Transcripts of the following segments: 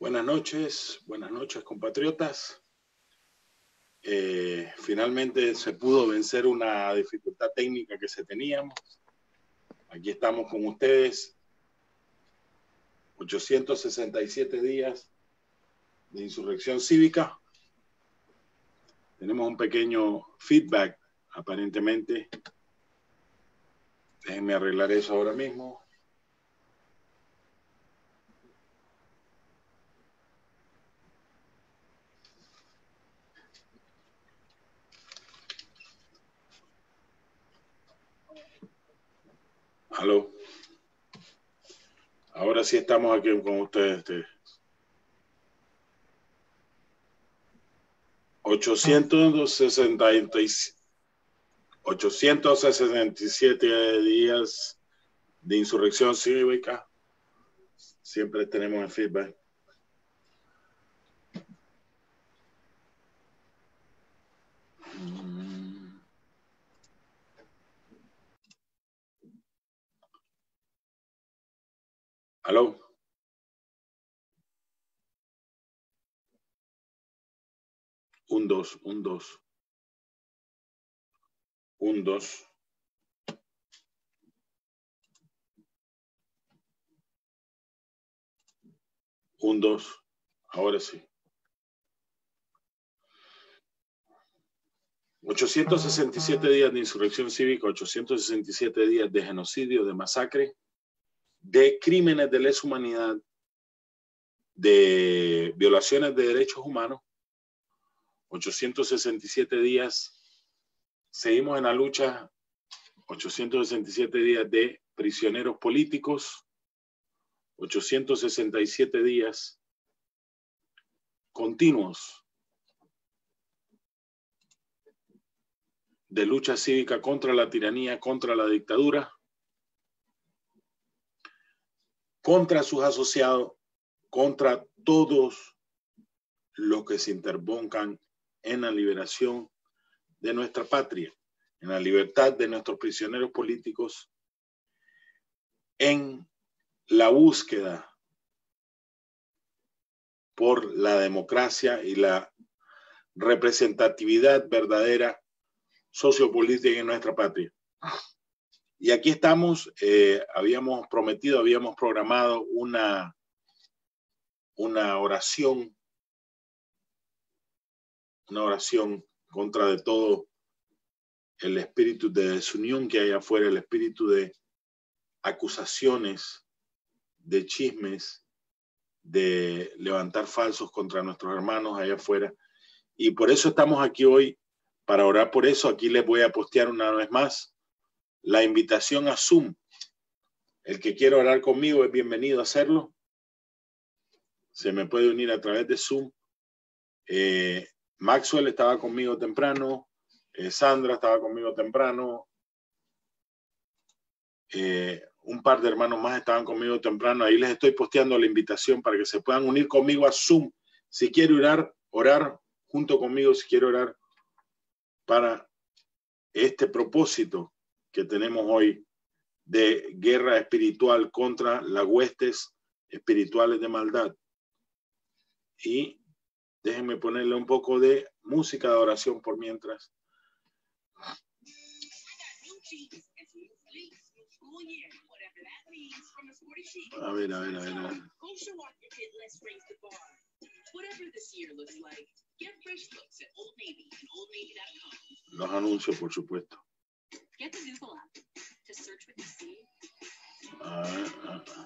Buenas noches, buenas noches compatriotas. Eh, finalmente se pudo vencer una dificultad técnica que se teníamos. Aquí estamos con ustedes. 867 días de insurrección cívica. Tenemos un pequeño feedback, aparentemente. Déjenme arreglar eso ahora mismo. Aló. Ahora sí estamos aquí con ustedes. 867 días de insurrección cívica. Siempre tenemos el feedback. Aló. Un, dos, un, dos. Un, dos. Un, dos. Ahora sí. 867 días de insurrección cívica, 867 días de genocidio, de masacre, de crímenes de lesa humanidad, de violaciones de derechos humanos. 867 días. Seguimos en la lucha. 867 días de prisioneros políticos. 867 días continuos de lucha cívica contra la tiranía, contra la dictadura contra sus asociados, contra todos los que se interpongan en la liberación de nuestra patria, en la libertad de nuestros prisioneros políticos, en la búsqueda por la democracia y la representatividad verdadera sociopolítica en nuestra patria. Y aquí estamos, eh, habíamos prometido, habíamos programado una, una oración, una oración contra de todo el espíritu de desunión que hay afuera, el espíritu de acusaciones, de chismes, de levantar falsos contra nuestros hermanos allá afuera. Y por eso estamos aquí hoy, para orar por eso. Aquí les voy a postear una vez más la invitación a Zoom. El que quiera orar conmigo es bienvenido a hacerlo. Se me puede unir a través de Zoom. Eh, Maxwell estaba conmigo temprano. Eh, Sandra estaba conmigo temprano. Eh, un par de hermanos más estaban conmigo temprano. Ahí les estoy posteando la invitación para que se puedan unir conmigo a Zoom. Si quiere orar, orar junto conmigo, si quiere orar para este propósito que tenemos hoy de guerra espiritual contra las huestes espirituales de maldad. Y déjenme ponerle un poco de música de oración por mientras. A ver, a ver, a ver. Los anuncios, por supuesto. Get the Google to search what you see. Ah, ah, ah.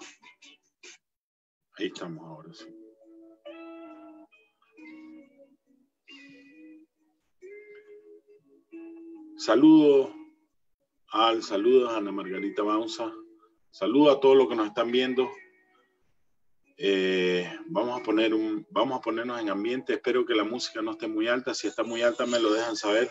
Ahí estamos ahora, sí. Saludos al saludos a Ana Margarita Bausa. Saludos a todos los que nos están viendo. Eh, vamos a poner un, vamos a ponernos en ambiente. Espero que la música no esté muy alta. Si está muy alta, me lo dejan saber.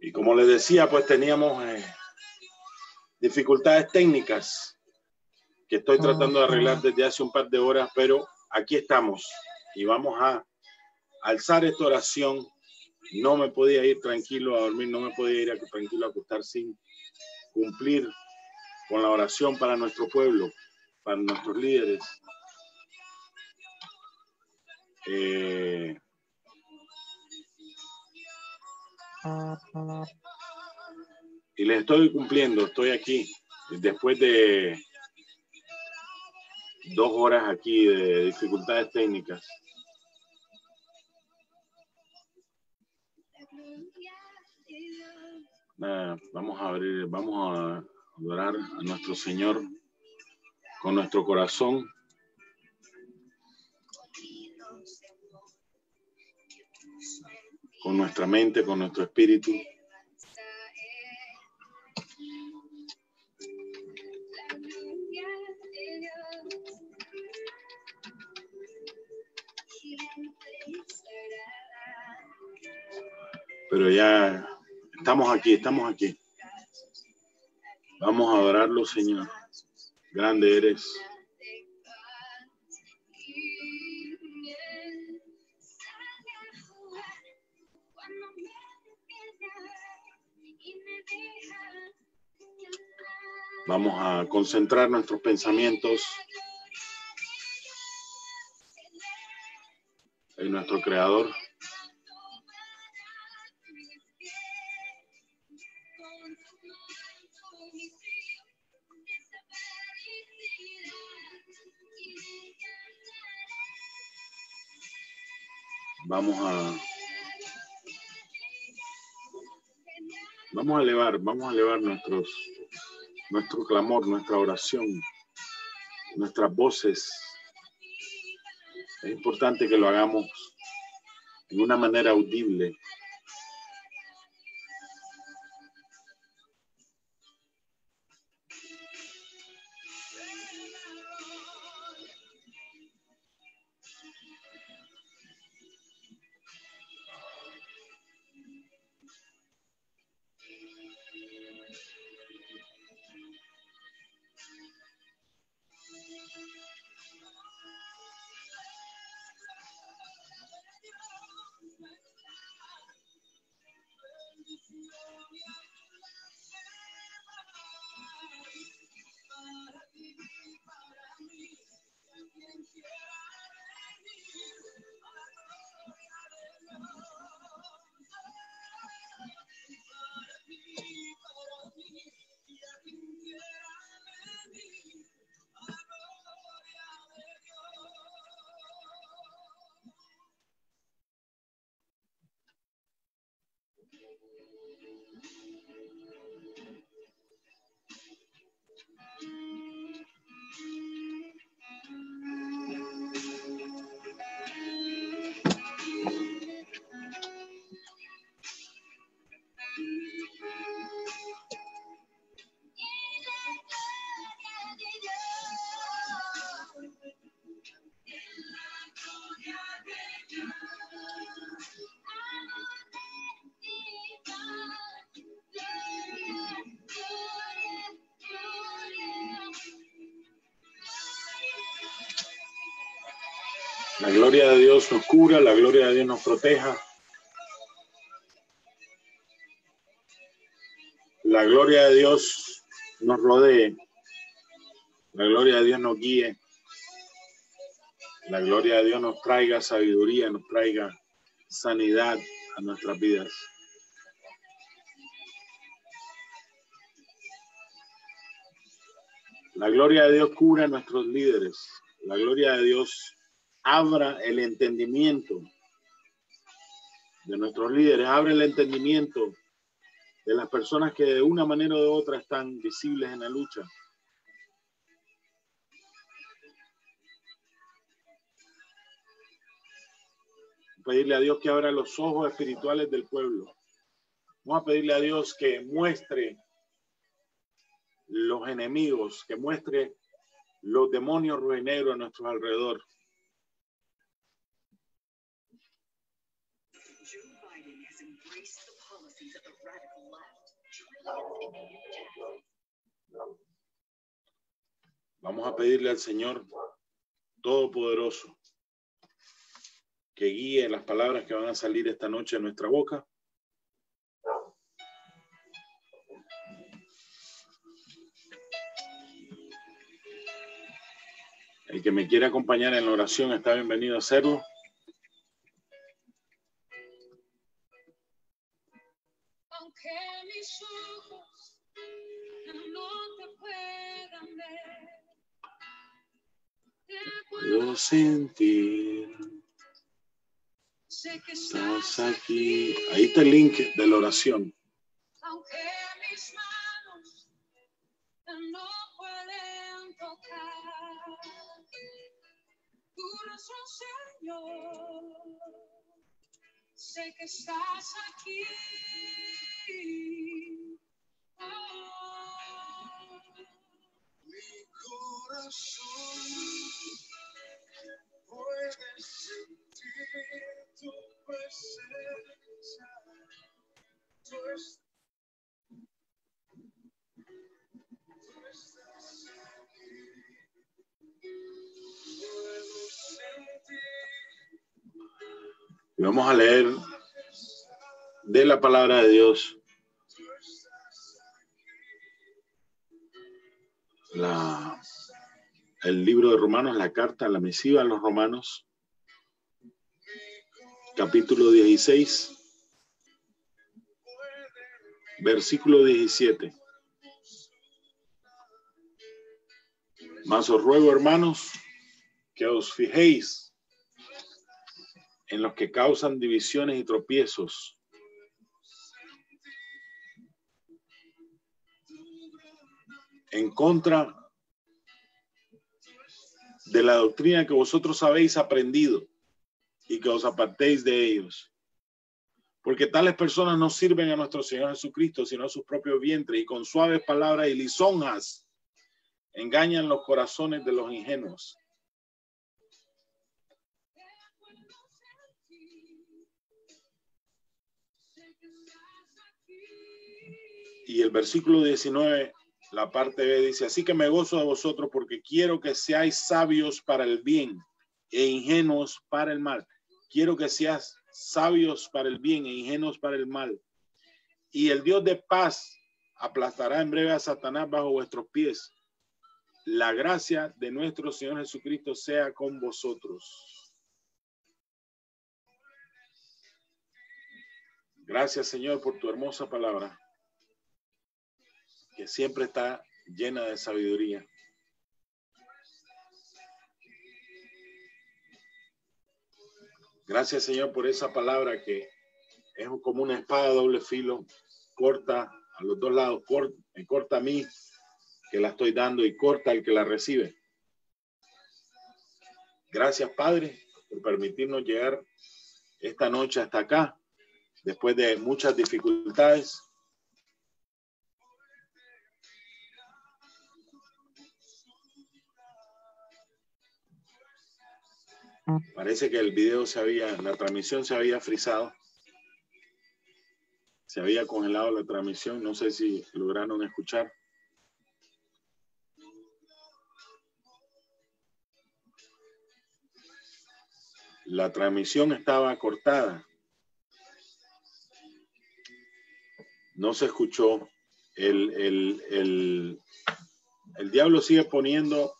Y como les decía, pues teníamos eh, dificultades técnicas que estoy tratando de arreglar desde hace un par de horas, pero aquí estamos y vamos a alzar esta oración. No me podía ir tranquilo a dormir, no me podía ir tranquilo a acostar sin cumplir con la oración para nuestro pueblo, para nuestros líderes. Eh, y les estoy cumpliendo, estoy aquí después de dos horas aquí de dificultades técnicas. vamos a abrir, vamos a adorar a nuestro Señor con nuestro corazón. Con nuestra mente, con nuestro espíritu. Pero ya estamos aquí, estamos aquí. Vamos a adorarlo, Señor. Grande eres. Vamos a concentrar nuestros pensamientos en nuestro Creador. Vamos a vamos a elevar, vamos a elevar nuestros nuestro clamor, nuestra oración, nuestras voces. Es importante que lo hagamos de una manera audible, La gloria de Dios nos cura, la gloria de Dios nos proteja. La gloria de Dios nos rodee. La gloria de Dios nos guíe. La gloria de Dios nos traiga sabiduría, nos traiga sanidad a nuestras vidas. La gloria de Dios cura a nuestros líderes. La gloria de Dios abra el entendimiento de nuestros líderes, abre el entendimiento de las personas que de una manera u otra están visibles en la lucha. pedirle a Dios que abra los ojos espirituales del pueblo. Vamos a pedirle a Dios que muestre los enemigos, que muestre los demonios ruineros a nuestro alrededor. Vamos a pedirle al Señor Todopoderoso que guíe las palabras que van a salir esta noche de nuestra boca. El que me quiera acompañar en la oración está bienvenido a hacerlo. Puedo sentir. Estás aquí. Ahí está el link de la oración. Aunque mis manos no pueden tocar tu rostro, Señor. Sé que estás aquí. Oh. Mi corazón vamos a leer de la palabra de Dios. La el libro de Romanos, la carta, la misiva a los romanos, capítulo 16, versículo 17. Mas os ruego, hermanos, que os fijéis en los que causan divisiones y tropiezos. En contra de la doctrina que vosotros habéis aprendido y que os apartéis de ellos. Porque tales personas no sirven a nuestro Señor Jesucristo, sino a sus propios vientres, y con suaves palabras y lisonjas engañan los corazones de los ingenuos. Y el versículo 19 la parte B dice, así que me gozo de vosotros porque quiero que seáis sabios para el bien e ingenuos para el mal. Quiero que seas sabios para el bien e ingenuos para el mal. Y el Dios de paz aplastará en breve a Satanás bajo vuestros pies. La gracia de nuestro Señor Jesucristo sea con vosotros. Gracias Señor por tu hermosa palabra que siempre está llena de sabiduría. Gracias, Señor, por esa palabra que es como una espada doble filo, corta a los dos lados, corta a mí que la estoy dando y corta al que la recibe. Gracias, Padre, por permitirnos llegar esta noche hasta acá, después de muchas dificultades, Parece que el video se había, la transmisión se había frizado. Se había congelado la transmisión. No sé si lograron escuchar. La transmisión estaba cortada. No se escuchó. El, el, el, el diablo sigue poniendo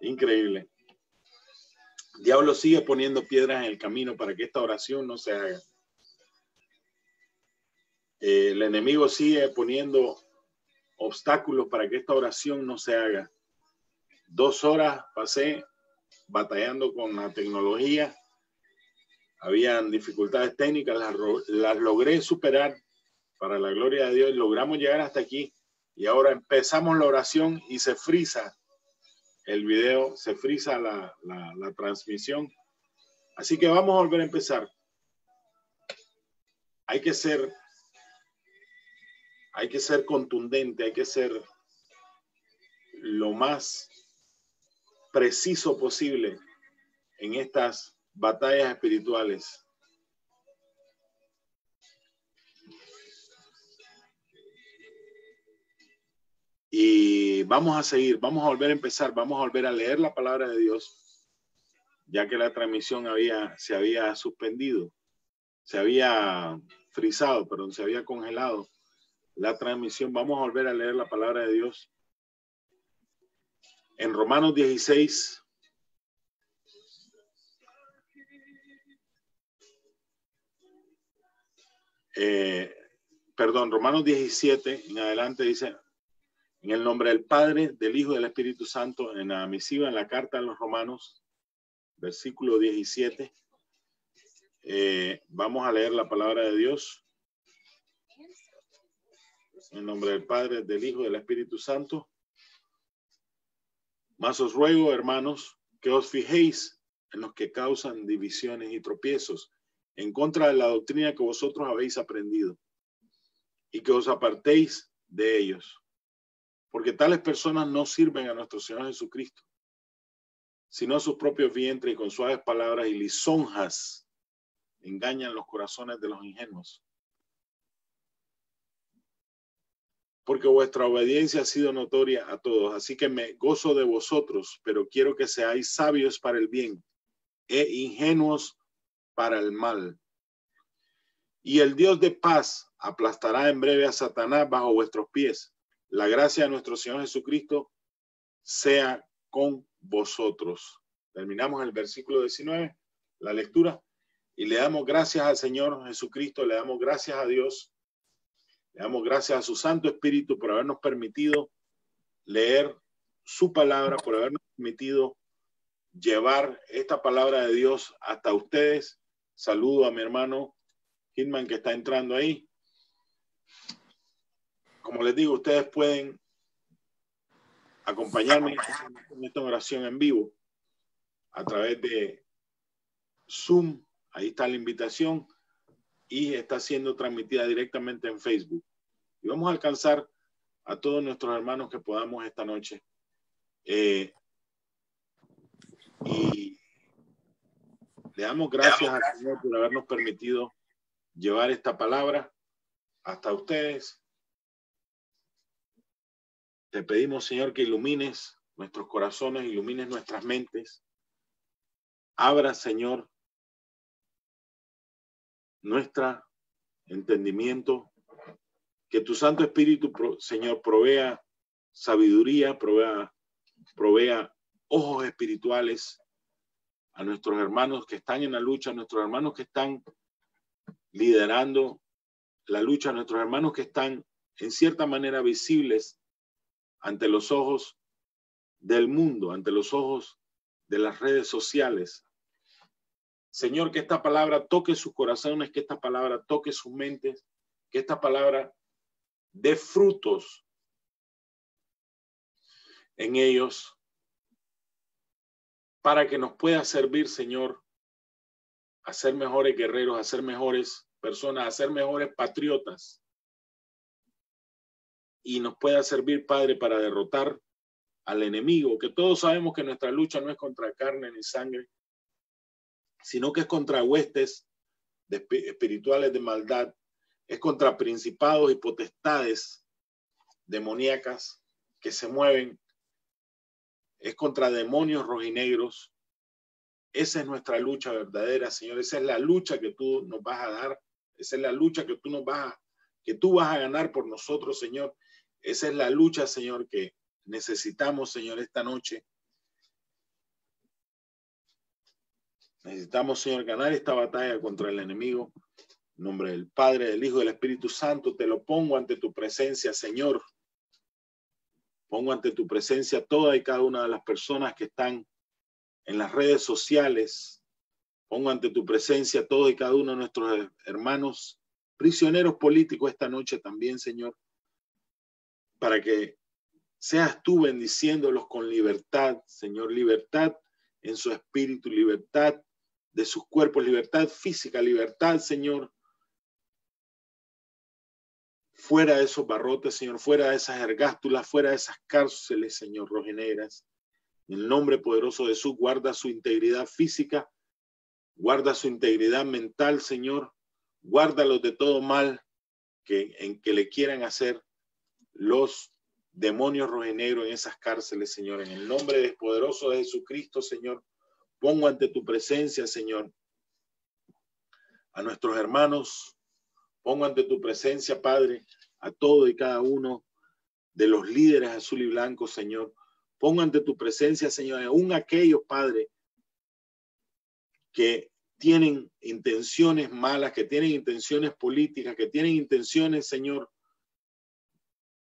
Increíble. Diablo sigue poniendo piedras en el camino para que esta oración no se haga. el enemigo sigue poniendo obstáculos para que esta oración no se haga. Dos horas pasé batallando con la tecnología. Habían dificultades técnicas, las, las logré superar para la gloria de Dios. Logramos llegar hasta aquí y ahora empezamos la oración y se frisa el video, se frisa la, la transmisión. Así que vamos a volver a empezar. Hay que ser, hay que ser contundente, hay que ser lo más preciso posible en estas batallas espirituales. Y vamos a seguir, vamos a volver a empezar, vamos a volver a leer la palabra de Dios, ya que la transmisión había, se había suspendido, se había frisado, perdón, se había congelado la transmisión. Vamos a volver a leer la palabra de Dios. En Romanos 16, eh, perdón, Romanos 17 en adelante dice, en el nombre del Padre, del Hijo y del Espíritu Santo, en la misiva, en la carta a los Romanos, versículo 17. Eh, vamos a leer la palabra de Dios. En nombre del Padre, del Hijo y del Espíritu Santo. Más os ruego, hermanos, que os fijéis en los que causan divisiones y tropiezos en contra de la doctrina que vosotros habéis aprendido y que os apartéis de ellos porque tales personas no sirven a nuestro Señor Jesucristo, sino a sus propios vientres y con suaves palabras y lisonjas engañan los corazones de los ingenuos. Porque vuestra obediencia ha sido notoria a todos, así que me gozo de vosotros, pero quiero que seáis sabios para el bien e ingenuos para el mal. Y el Dios de paz aplastará en breve a Satanás bajo vuestros pies. La gracia de nuestro Señor Jesucristo sea con vosotros. Terminamos el versículo 19, la lectura, y le damos gracias al Señor Jesucristo, le damos gracias a Dios, le damos gracias a su Santo Espíritu por habernos permitido leer su palabra, por habernos permitido llevar esta palabra de Dios hasta ustedes. Saludo a mi hermano Hitman que está entrando ahí como les digo, ustedes pueden acompañarme en esta oración en vivo a través de Zoom. Ahí está la invitación y está siendo transmitida directamente en Facebook. Y vamos a alcanzar a todos nuestros hermanos que podamos esta noche. Eh, y le damos gracias al Señor por habernos permitido llevar esta palabra hasta ustedes te pedimos, Señor, que ilumines nuestros corazones, ilumines nuestras mentes. Abra, Señor, nuestro entendimiento. Que tu Santo Espíritu, Señor, provea sabiduría, provea, provea ojos espirituales a nuestros hermanos que están en la lucha, a nuestros hermanos que están liderando la lucha, a nuestros hermanos que están en cierta manera visibles ante los ojos del mundo, ante los ojos de las redes sociales. Señor, que esta palabra toque sus corazones, que esta palabra toque sus mentes, que esta palabra dé frutos en ellos para que nos pueda servir, Señor, a ser mejores guerreros, a ser mejores personas, a ser mejores patriotas y nos pueda servir, Padre, para derrotar al enemigo, que todos sabemos que nuestra lucha no es contra carne ni sangre, sino que es contra huestes espirituales de maldad, es contra principados y potestades demoníacas que se mueven, es contra demonios rojinegros. Esa es nuestra lucha verdadera, Señor. Esa es la lucha que tú nos vas a dar. Esa es la lucha que tú nos vas que tú vas a ganar por nosotros, Señor. Esa es la lucha, Señor, que necesitamos, Señor, esta noche. Necesitamos, Señor, ganar esta batalla contra el enemigo. En nombre del Padre, del Hijo y del Espíritu Santo, te lo pongo ante tu presencia, Señor. Pongo ante tu presencia toda y cada una de las personas que están en las redes sociales. Pongo ante tu presencia todo y cada uno de nuestros hermanos prisioneros políticos esta noche también, Señor para que seas tú bendiciéndolos con libertad, Señor, libertad en su espíritu, libertad de sus cuerpos, libertad física, libertad, Señor, fuera de esos barrotes, Señor, fuera de esas ergástulas, fuera de esas cárceles, Señor, rojinegras. En el nombre poderoso de Jesús, guarda su integridad física, guarda su integridad mental, Señor, guárdalos de todo mal que, en que le quieran hacer los demonios rojinegros en esas cárceles, Señor. En el nombre poderoso de Jesucristo, Señor, pongo ante tu presencia, Señor, a nuestros hermanos Pongo ante tu presencia, Padre, a todo y cada uno de los líderes azul y blanco, Señor. Pongo ante tu presencia, Señor, aún aquellos, Padre, que tienen intenciones malas, que tienen intenciones políticas, que tienen intenciones, Señor,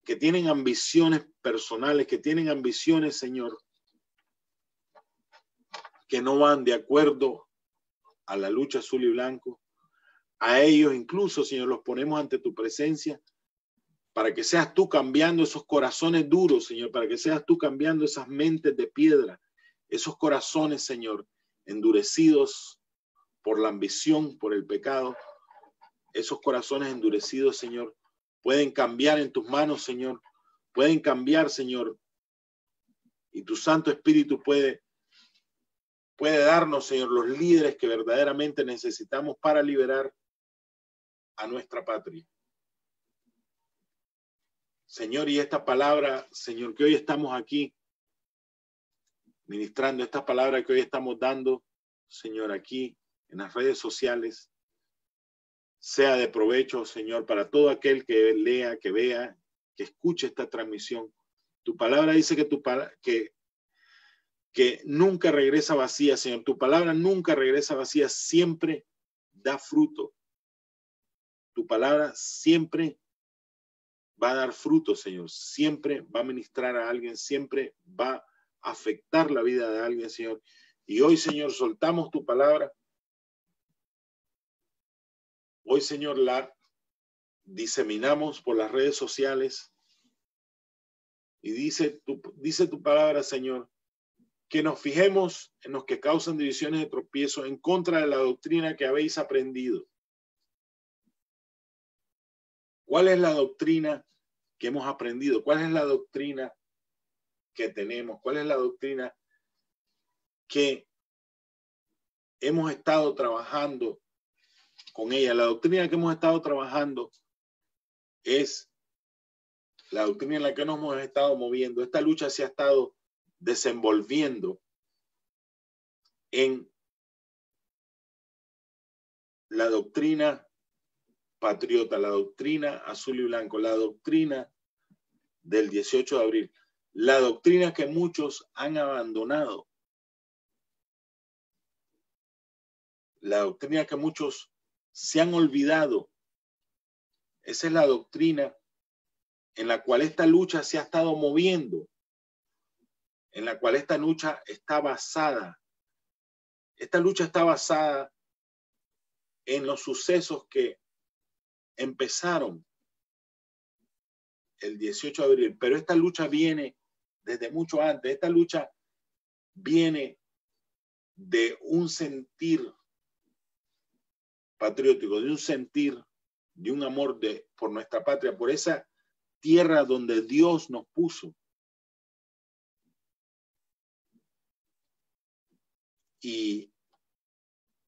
que tienen ambiciones personales, que tienen ambiciones, Señor, que no van de acuerdo a la lucha azul y blanco a ellos incluso, Señor, los ponemos ante tu presencia para que seas tú cambiando esos corazones duros, Señor, para que seas tú cambiando esas mentes de piedra, esos corazones, Señor, endurecidos por la ambición, por el pecado. Esos corazones endurecidos, Señor, pueden cambiar en tus manos, Señor. Pueden cambiar, Señor. Y tu Santo Espíritu puede puede darnos, Señor, los líderes que verdaderamente necesitamos para liberar a nuestra patria. Señor, y esta palabra, Señor, que hoy estamos aquí ministrando, esta palabra que hoy estamos dando, Señor, aquí en las redes sociales, sea de provecho, Señor, para todo aquel que lea, que vea, que escuche esta transmisión. Tu palabra dice que, tu, que, que nunca regresa vacía, Señor. Tu palabra nunca regresa vacía, siempre da fruto tu palabra siempre va a dar fruto, Señor. Siempre va a ministrar a alguien, siempre va a afectar la vida de alguien, Señor. Y hoy, Señor, soltamos tu palabra. Hoy, Señor, la diseminamos por las redes sociales. Y dice tu, dice tu palabra, Señor, que nos fijemos en los que causan divisiones de tropiezo en contra de la doctrina que habéis aprendido ¿Cuál es la doctrina que hemos aprendido? ¿Cuál es la doctrina que tenemos? ¿Cuál es la doctrina que hemos estado trabajando con ella? La doctrina que hemos estado trabajando es la doctrina en la que nos hemos estado moviendo. Esta lucha se ha estado desenvolviendo en la doctrina patriota, la doctrina azul y blanco, la doctrina del 18 de abril, la doctrina que muchos han abandonado, la doctrina que muchos se han olvidado. Esa es la doctrina en la cual esta lucha se ha estado moviendo, en la cual esta lucha está basada. Esta lucha está basada en los sucesos que empezaron el 18 de abril, pero esta lucha viene desde mucho antes. Esta lucha viene de un sentir patriótico, de un sentir, de un amor de, por nuestra patria, por esa tierra donde Dios nos puso. Y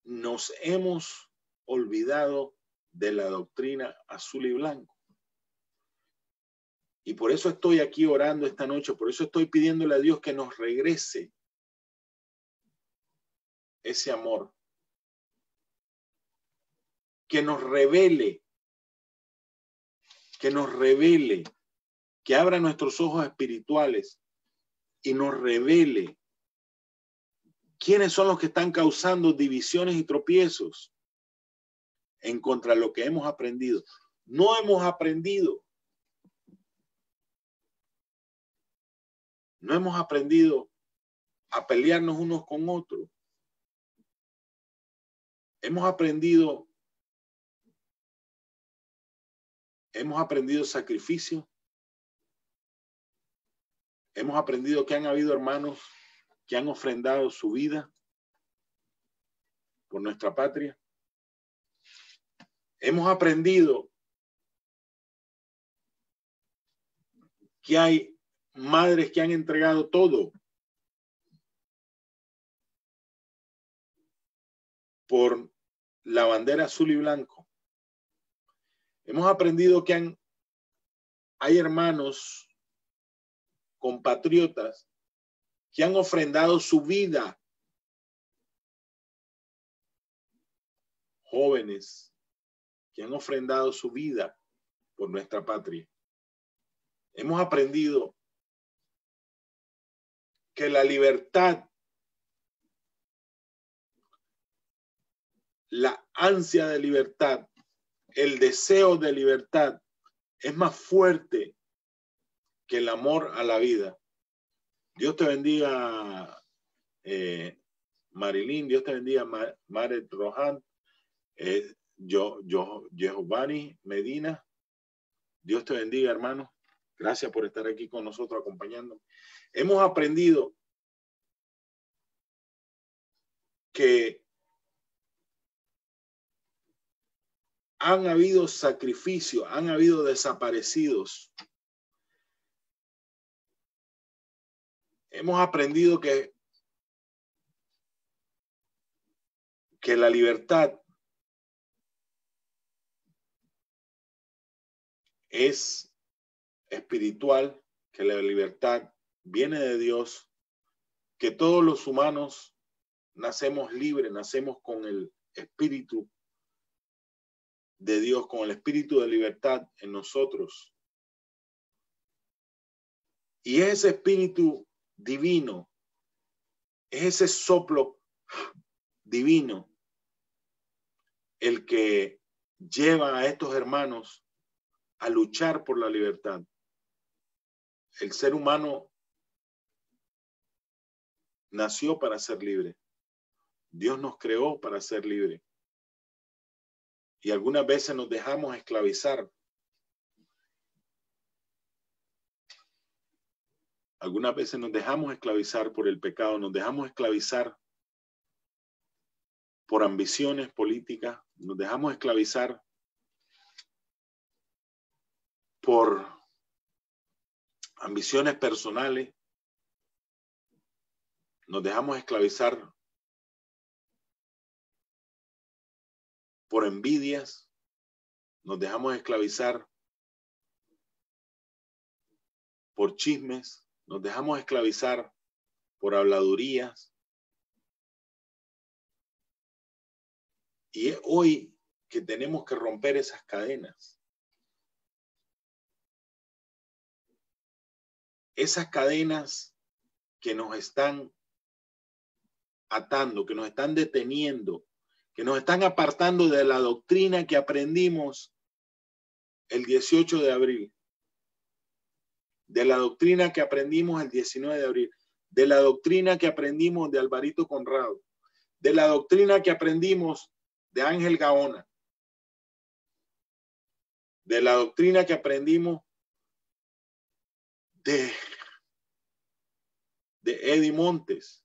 nos hemos olvidado de la doctrina azul y blanco. Y por eso estoy aquí orando esta noche, por eso estoy pidiéndole a Dios que nos regrese ese amor, que nos revele, que nos revele, que abra nuestros ojos espirituales y nos revele quiénes son los que están causando divisiones y tropiezos en contra de lo que hemos aprendido. No hemos aprendido. No hemos aprendido a pelearnos unos con otros. Hemos aprendido hemos aprendido sacrificio. Hemos aprendido que han habido hermanos que han ofrendado su vida por nuestra patria. Hemos aprendido que hay madres que han entregado todo por la bandera azul y blanco. Hemos aprendido que han, hay hermanos compatriotas que han ofrendado su vida, jóvenes que han ofrendado su vida por nuestra patria. Hemos aprendido que la libertad, la ansia de libertad, el deseo de libertad es más fuerte que el amor a la vida. Dios te bendiga, eh, Marilyn, Dios te bendiga, Maret Rohan, eh, yo, yo, Giovanni Medina. Dios te bendiga, hermano. Gracias por estar aquí con nosotros acompañándonos. Hemos aprendido que han habido sacrificios, han habido desaparecidos. Hemos aprendido que, que la libertad es espiritual, que la libertad viene de Dios, que todos los humanos nacemos libres, nacemos con el espíritu de Dios, con el espíritu de libertad en nosotros. Y ese espíritu divino, es ese soplo divino el que lleva a estos hermanos a luchar por la libertad. El ser humano nació para ser libre. Dios nos creó para ser libre. Y algunas veces nos dejamos esclavizar. Algunas veces nos dejamos esclavizar por el pecado, nos dejamos esclavizar por ambiciones políticas, nos dejamos esclavizar por ambiciones personales, nos dejamos esclavizar por envidias, nos dejamos esclavizar por chismes, nos dejamos esclavizar por habladurías. Y es hoy que tenemos que romper esas cadenas. Esas cadenas que nos están atando, que nos están deteniendo, nos están apartando de la doctrina que aprendimos el 18 de abril. De la doctrina que aprendimos el 19 de abril, de la doctrina que aprendimos de Alvarito Conrado, de la doctrina que aprendimos de Ángel Gaona, de la doctrina que aprendimos de, de Eddie Montes,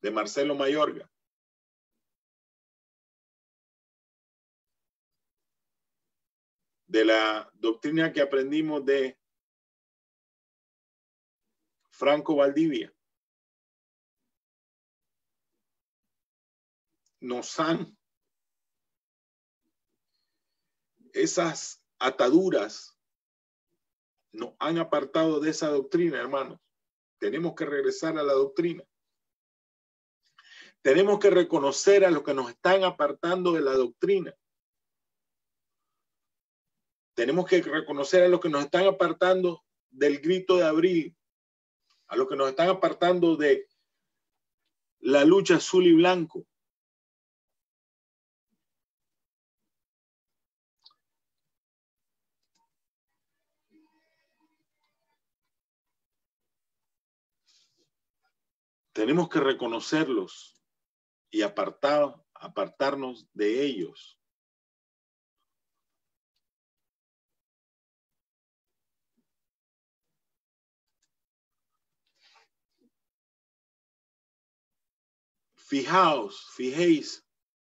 de Marcelo Mayorga. De la doctrina que aprendimos de Franco Valdivia. Nos han esas ataduras nos han apartado de esa doctrina, hermanos. Tenemos que regresar a la doctrina. Tenemos que reconocer a los que nos están apartando de la doctrina. Tenemos que reconocer a los que nos están apartando del grito de abril, a los que nos están apartando de la lucha azul y blanco. Tenemos que reconocerlos y apartar, apartarnos de ellos. Fijaos, fijéis,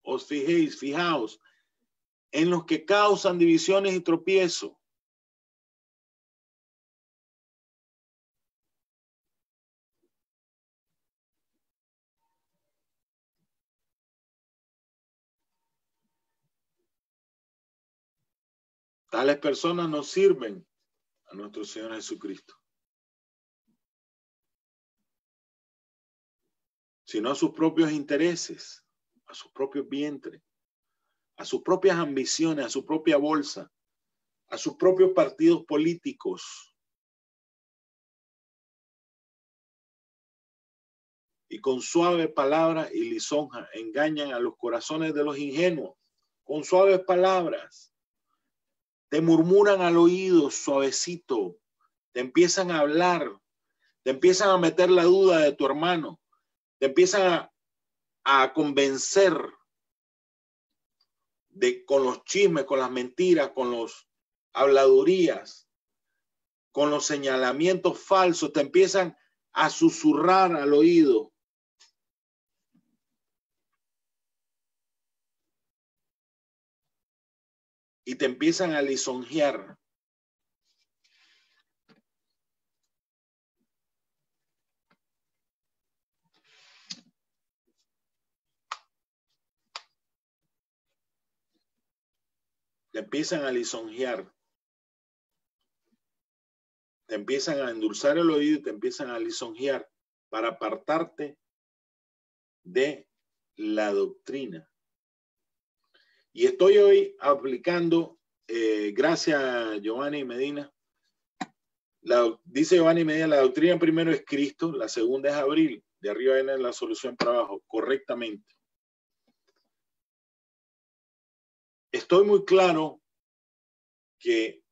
os fijéis, fijaos en los que causan divisiones y tropiezo. Tales personas no sirven a nuestro Señor Jesucristo, sino a sus propios intereses, a sus propios vientres, a sus propias ambiciones, a su propia bolsa, a sus propios partidos políticos. Y con suave palabra y lisonja engañan a los corazones de los ingenuos, con suaves palabras te murmuran al oído suavecito, te empiezan a hablar, te empiezan a meter la duda de tu hermano, empiezan a, convencer de con los chismes, con las mentiras, con los habladurías, con los señalamientos falsos, te empiezan a susurrar al oído y te empiezan a lisonjear. Te empiezan a lisonjear. Te empiezan a endulzar el oído y te empiezan a lisonjear para apartarte de la doctrina. Y estoy hoy aplicando, eh, gracias Giovanni Medina, la, dice Giovanni Medina, la doctrina primero es Cristo, la segunda es Abril, de arriba viene la solución para abajo, correctamente. Estoy muy claro que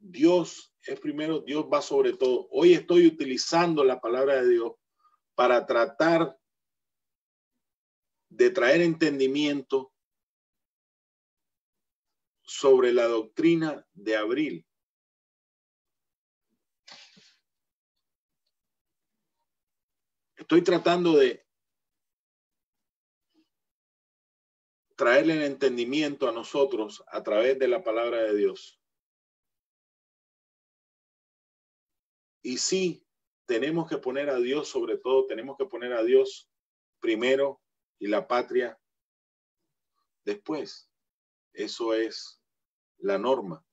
Dios es primero, Dios va sobre todo. Hoy estoy utilizando la palabra de Dios para tratar de traer entendimiento sobre la doctrina de abril. Estoy tratando de traerle el entendimiento a nosotros a través de la palabra de Dios. Y sí, tenemos que poner a Dios sobre todo, tenemos que poner a Dios primero y la patria después. Eso es la norma.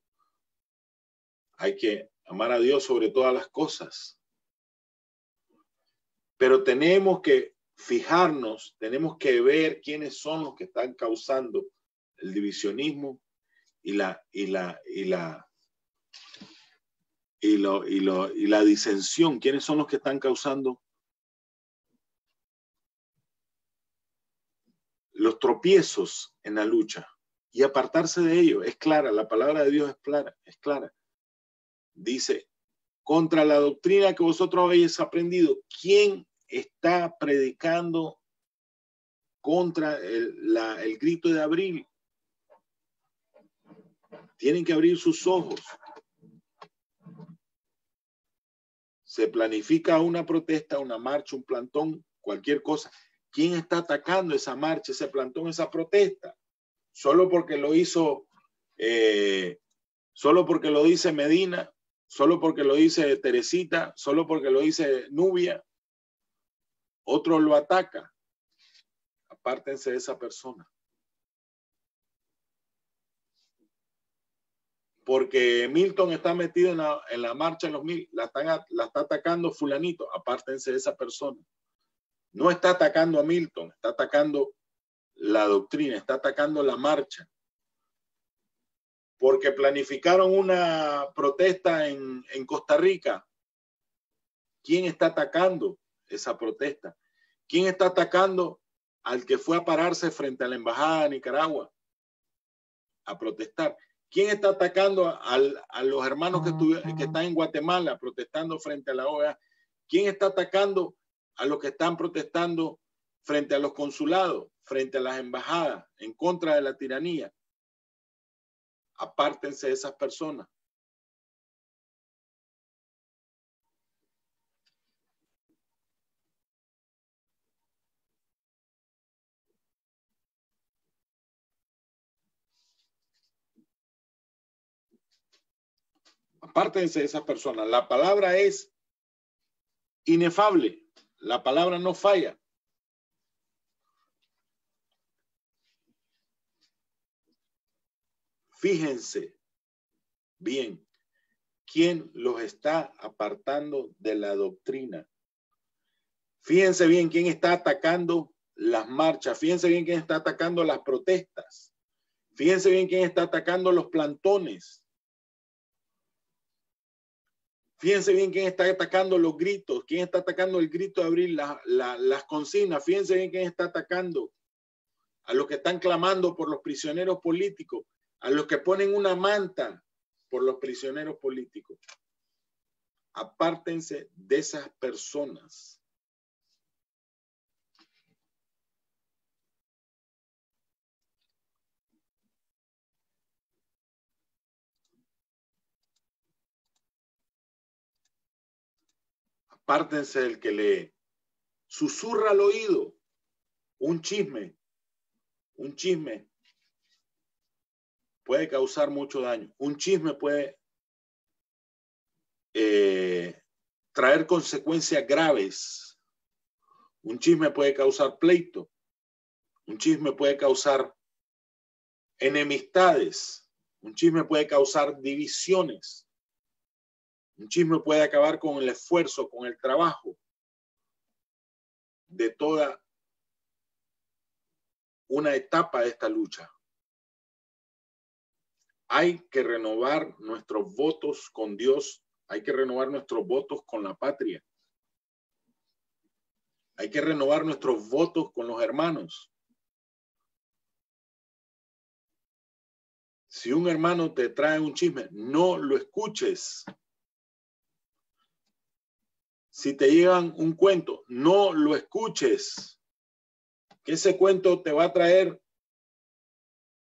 Hay que amar a Dios sobre todas las cosas. Pero tenemos que fijarnos, tenemos que ver quiénes son los que están causando el divisionismo y la y la y la y, lo, y, lo, y la disensión, quiénes son los que están causando los tropiezos en la lucha y apartarse de ello. Es clara, la palabra de Dios es clara, es clara. Dice, contra la doctrina que vosotros habéis aprendido, ¿quién está predicando contra el, el grito de abril? Tienen que abrir sus ojos. Se planifica una protesta, una marcha, un plantón, cualquier cosa. ¿Quién está atacando esa marcha, ese plantón, esa protesta? solo porque lo hizo, eh, solo porque lo dice Medina, solo porque lo dice Teresita, solo porque lo dice Nubia, otro lo ataca. Apártense de esa persona. Porque Milton está metido en la, en la marcha en los mil, la, la está atacando fulanito, apártense de esa persona. No está atacando a Milton, está atacando la doctrina, está atacando la marcha. Porque planificaron una protesta en, Costa Rica. ¿Quién está atacando esa protesta? ¿Quién está atacando al que fue a pararse frente a la embajada de Nicaragua a protestar? ¿Quién está atacando a los hermanos que, que están en Guatemala protestando frente a la OEA? ¿Quién está atacando a los que están protestando frente a los consulados, frente a las embajadas, en contra de la tiranía. Apártense de esas personas. Apártense de esas personas. La palabra es inefable. La palabra no falla. Fíjense bien quién los está apartando de la doctrina. Fíjense bien quién está atacando las marchas. Fíjense bien quién está atacando las protestas. Fíjense bien quién está atacando los plantones. Fíjense bien quién está atacando los gritos, quién está atacando el grito de abrir las consignas. Fíjense bien quién está atacando a los que están clamando por los prisioneros políticos, a los que ponen una manta por los prisioneros políticos. Apártense de esas personas. Apártense del que le susurra al oído un chisme, un chisme puede causar mucho daño. Un chisme puede eh, traer consecuencias graves. Un chisme puede causar pleito. Un chisme puede causar enemistades. Un chisme puede causar divisiones. Un chisme puede acabar con el esfuerzo, con el trabajo de toda una etapa de esta lucha. Hay que renovar nuestros votos con Dios, hay que renovar nuestros votos con la patria. Hay que renovar nuestros votos con los hermanos. Si un hermano te trae un chisme, no lo escuches. Si te llevan un cuento, no lo escuches. Que ese cuento te va a traer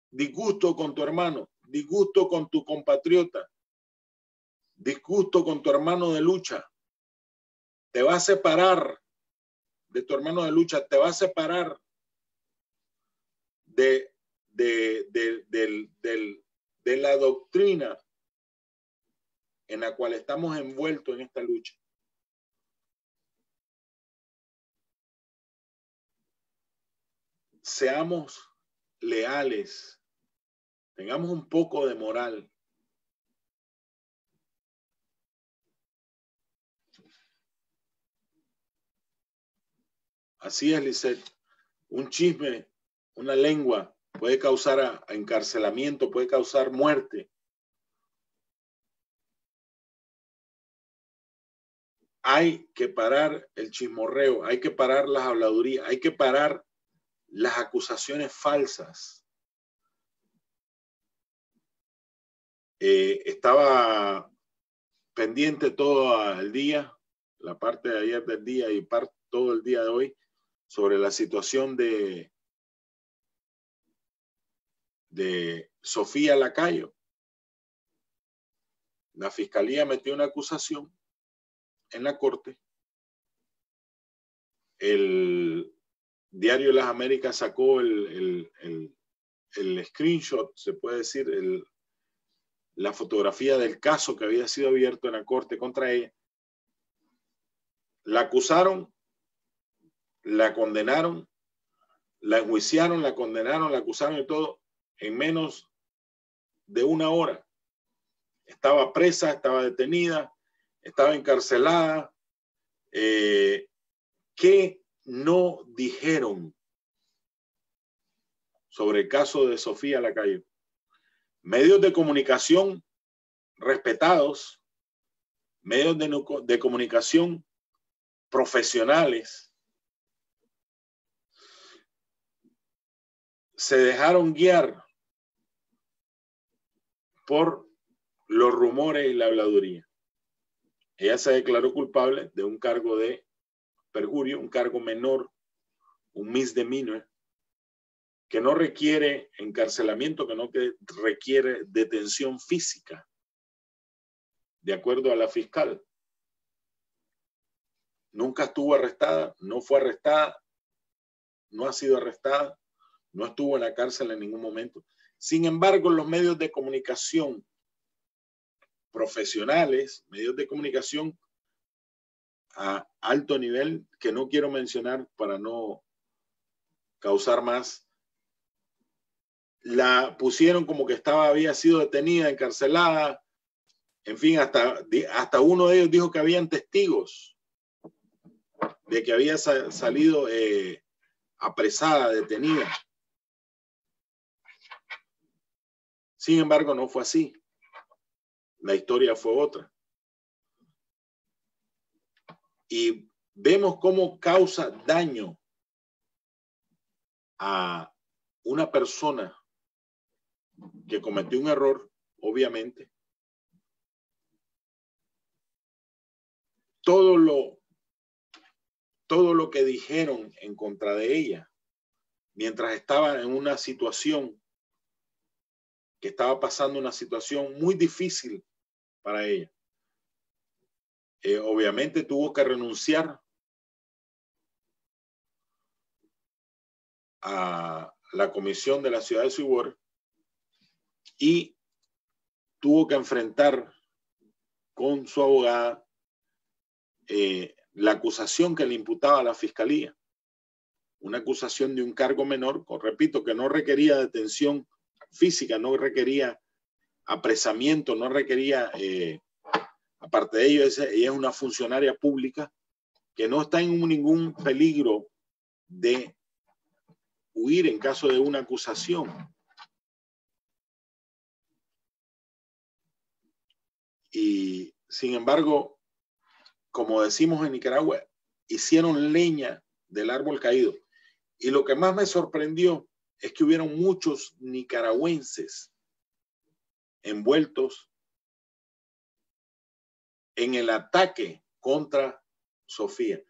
disgusto con tu hermano disgusto con tu compatriota, disgusto con tu hermano de lucha, te va a separar de tu hermano de lucha, te va a separar de, de, de la doctrina en la cual estamos envueltos en esta lucha. Seamos leales Tengamos un poco de moral. Así es, Lisette. Un chisme, una lengua puede causar encarcelamiento, puede causar muerte. Hay que parar el chismorreo, hay que parar las habladurías, hay que parar las acusaciones falsas. Eh, estaba pendiente todo el día, la parte de ayer del día y parte, todo el día de hoy, sobre la situación de, de Sofía Lacayo. La fiscalía metió una acusación en la corte. El diario Las Américas sacó el, el, el screenshot, se puede decir, la fotografía del caso que había sido abierto en la corte contra ella. La acusaron, la condenaron, la enjuiciaron, la condenaron, la acusaron y todo en menos de una hora. Estaba presa, estaba detenida, estaba encarcelada. Eh, ¿Qué no dijeron sobre el caso de Sofía Lacayo? medios de comunicación respetados, medios de, comunicación profesionales, se dejaron guiar por los rumores y la habladuría. Ella se declaró culpable de un cargo de perjurio, un cargo menor, un misdemeanor, que no requiere encarcelamiento, que no requiere detención física, de acuerdo a la fiscal. Nunca estuvo arrestada, no fue arrestada, no ha sido arrestada, no estuvo en la cárcel en ningún momento. Sin embargo, los medios de comunicación profesionales, medios de comunicación a alto nivel que no quiero mencionar para no causar más. La pusieron como que estaba, había sido detenida, encarcelada. En fin, hasta, hasta uno de ellos dijo que habían testigos de que había salido eh, apresada, detenida. Sin embargo, no fue así. La historia fue otra. Y vemos cómo causa daño a una persona que cometió un error, obviamente. Todo lo, todo lo que dijeron en contra de ella, mientras estaba en una situación que estaba pasando una situación muy difícil para ella. Eh, obviamente tuvo que renunciar a la comisión de la ciudad de Sibor y tuvo que enfrentar con su abogada eh, la acusación que le imputaba a la fiscalía. Una acusación de un cargo menor, repito, que no requería detención física, no requería apresamiento, no requería, eh, aparte de ello, ella es una funcionaria pública que no está en ningún peligro de huir en caso de una acusación. Y sin embargo, como decimos en Nicaragua, hicieron leña del árbol caído. Y lo que más me sorprendió es que hubieron muchos nicaragüenses envueltos en el ataque contra Sofía.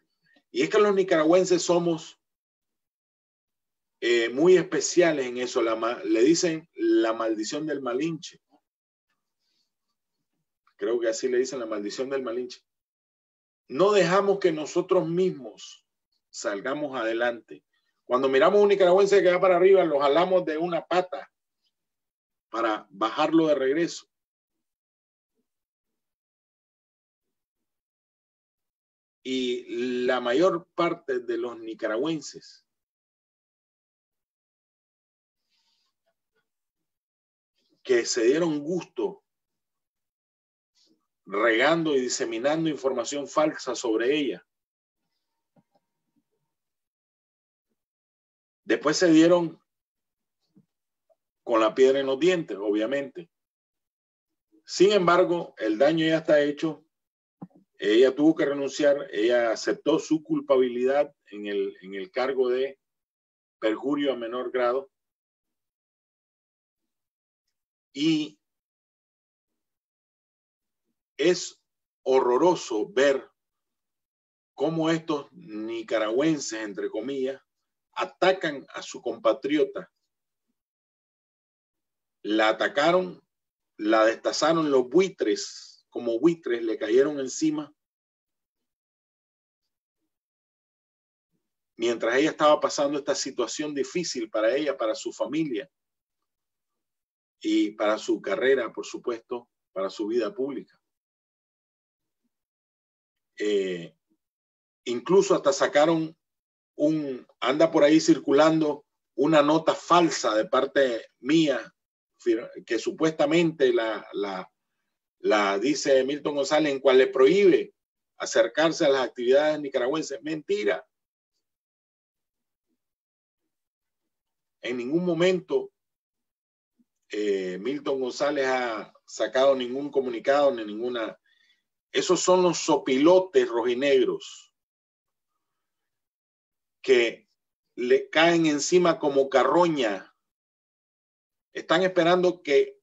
Y es que los nicaragüenses somos eh, muy especiales en eso. le dicen la maldición del Malinche. Creo que así le dicen la maldición del Malinche. No dejamos que nosotros mismos salgamos adelante. Cuando miramos un nicaragüense que va para arriba, lo jalamos de una pata para bajarlo de regreso. Y la mayor parte de los nicaragüenses que se dieron gusto regando y diseminando información falsa sobre ella, Después se dieron con la piedra en los dientes, obviamente. Sin embargo, el daño ya está hecho. Ella tuvo que renunciar, ella aceptó su culpabilidad en el, en el cargo de perjurio a menor grado. Y es horroroso ver cómo estos nicaragüenses, entre comillas, atacan a su compatriota. La atacaron, la destazaron los buitres, como buitres le cayeron encima. Mientras ella estaba pasando esta situación difícil para ella, para su familia y para su carrera, por supuesto, para su vida pública. Eh, incluso hasta sacaron un, anda por ahí circulando una nota falsa de parte mía, que supuestamente la, la, la dice Milton González, en cual le prohíbe acercarse a las actividades nicaragüenses. Mentira. En ningún momento eh, Milton González ha sacado ningún comunicado ni ninguna. Esos son los sopilotes rojinegros que le caen encima como carroña. Están esperando que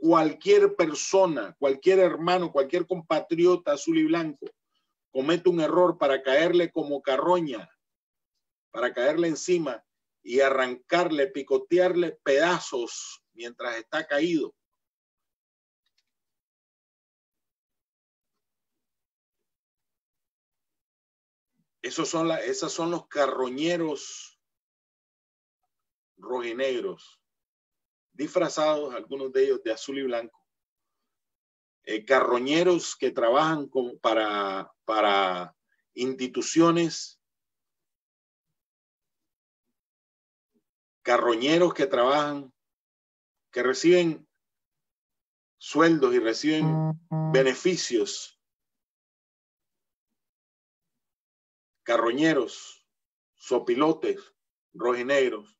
cualquier persona, cualquier hermano, cualquier compatriota azul y blanco cometa un error para caerle como carroña, para caerle encima y arrancarle, picotearle pedazos mientras está caído. Esos son, la, son los carroñeros rojinegros, disfrazados, algunos de ellos de azul y blanco, eh, carroñeros que trabajan con, para, para instituciones, carroñeros que trabajan, que reciben sueldos y reciben beneficios, carroñeros, sopilotes, rojinegros,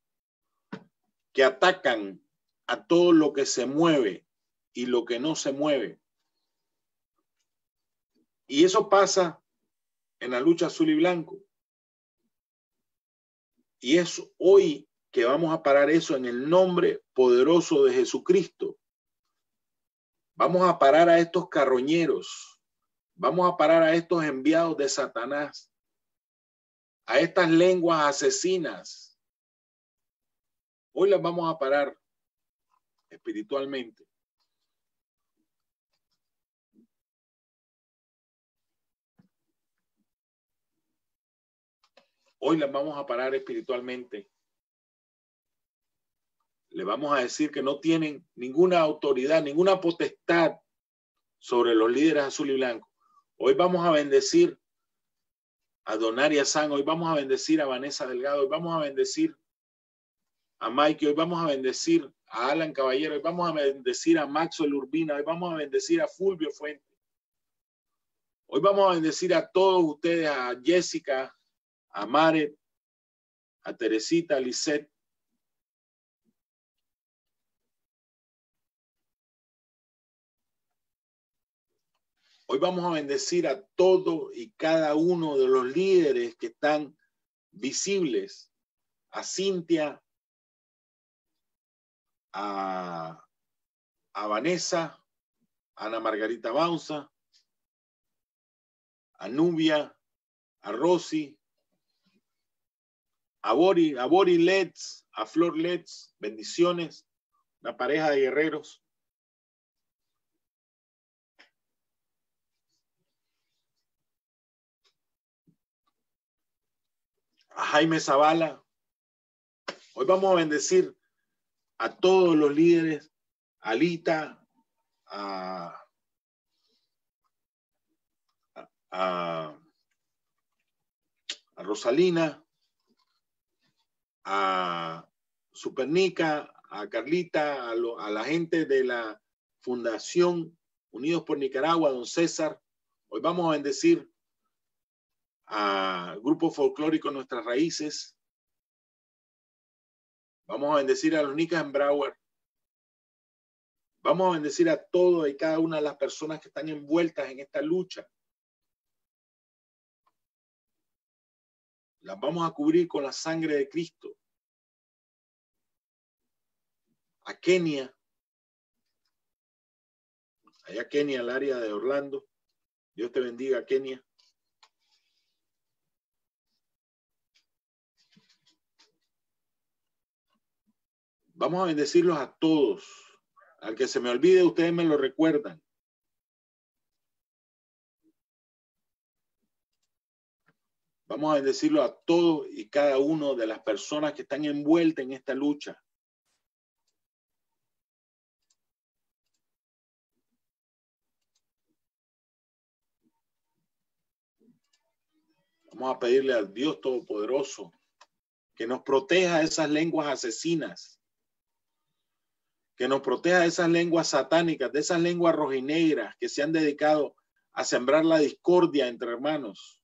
que atacan a todo lo que se mueve y lo que no se mueve. Y eso pasa en la lucha azul y blanco. Y es hoy que vamos a parar eso en el nombre poderoso de Jesucristo. Vamos a parar a estos carroñeros. Vamos a parar a estos enviados de Satanás. A estas lenguas asesinas. Hoy las vamos a parar espiritualmente. Hoy las vamos a parar espiritualmente. Le vamos a decir que no tienen ninguna autoridad, ninguna potestad sobre los líderes azul y blanco. Hoy vamos a bendecir a Donaria San, hoy vamos a bendecir a Vanessa Delgado, hoy vamos a bendecir a Mike, hoy vamos a bendecir a Alan Caballero, hoy vamos a bendecir a Maxwell Urbina, hoy vamos a bendecir a Fulvio Fuente. Hoy vamos a bendecir a todos ustedes, a Jessica, a Maret, a Teresita, a Lisette. Hoy vamos a bendecir a todos y cada uno de los líderes que están visibles, a Cintia, a, Vanessa, a Ana Margarita Bausa, a Nubia, a Rosy, a Bori, a Bori Let's, a Flor Let's, bendiciones, una pareja de guerreros. A Jaime Zavala. Hoy vamos a bendecir a todos los líderes, a Alita, a, a, a Rosalina, a Supernica, a Carlita, a, a, la gente de la Fundación Unidos por Nicaragua, don César. Hoy vamos a bendecir al Grupo Folclórico Nuestras Raíces. Vamos a bendecir a los Nicas en Broward. Vamos a bendecir a todos y cada una de las personas que están envueltas en esta lucha. Las vamos a cubrir con la sangre de Cristo. A Kenia. Allá Kenia, el área de Orlando. Dios te bendiga, Kenia. Vamos a bendecirlos a todos. Al que se me olvide, ustedes me lo recuerdan. Vamos a bendecirlo a todos y cada uno de las personas que están envueltas en esta lucha. Vamos a pedirle al Dios Todopoderoso que nos proteja de esas lenguas asesinas, que nos proteja de esas lenguas satánicas, de esas lenguas rojinegras que se han dedicado a sembrar la discordia entre hermanos.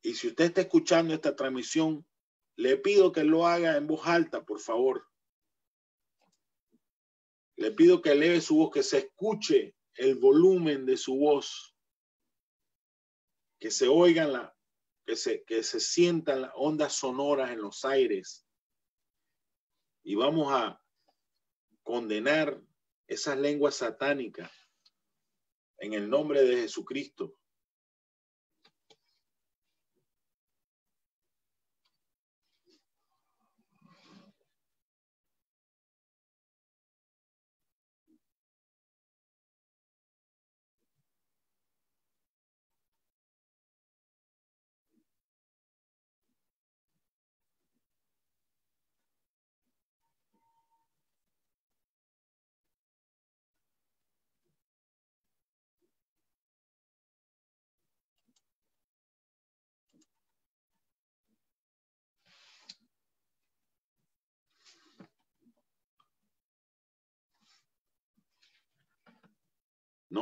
Y si usted está escuchando esta transmisión, le pido que lo haga en voz alta, por favor. Le pido que eleve su voz, que se escuche el volumen de su voz, que se oigan la, que se, que se sientan las ondas sonoras en los aires. Y vamos a condenar esas lenguas satánicas en el nombre de Jesucristo.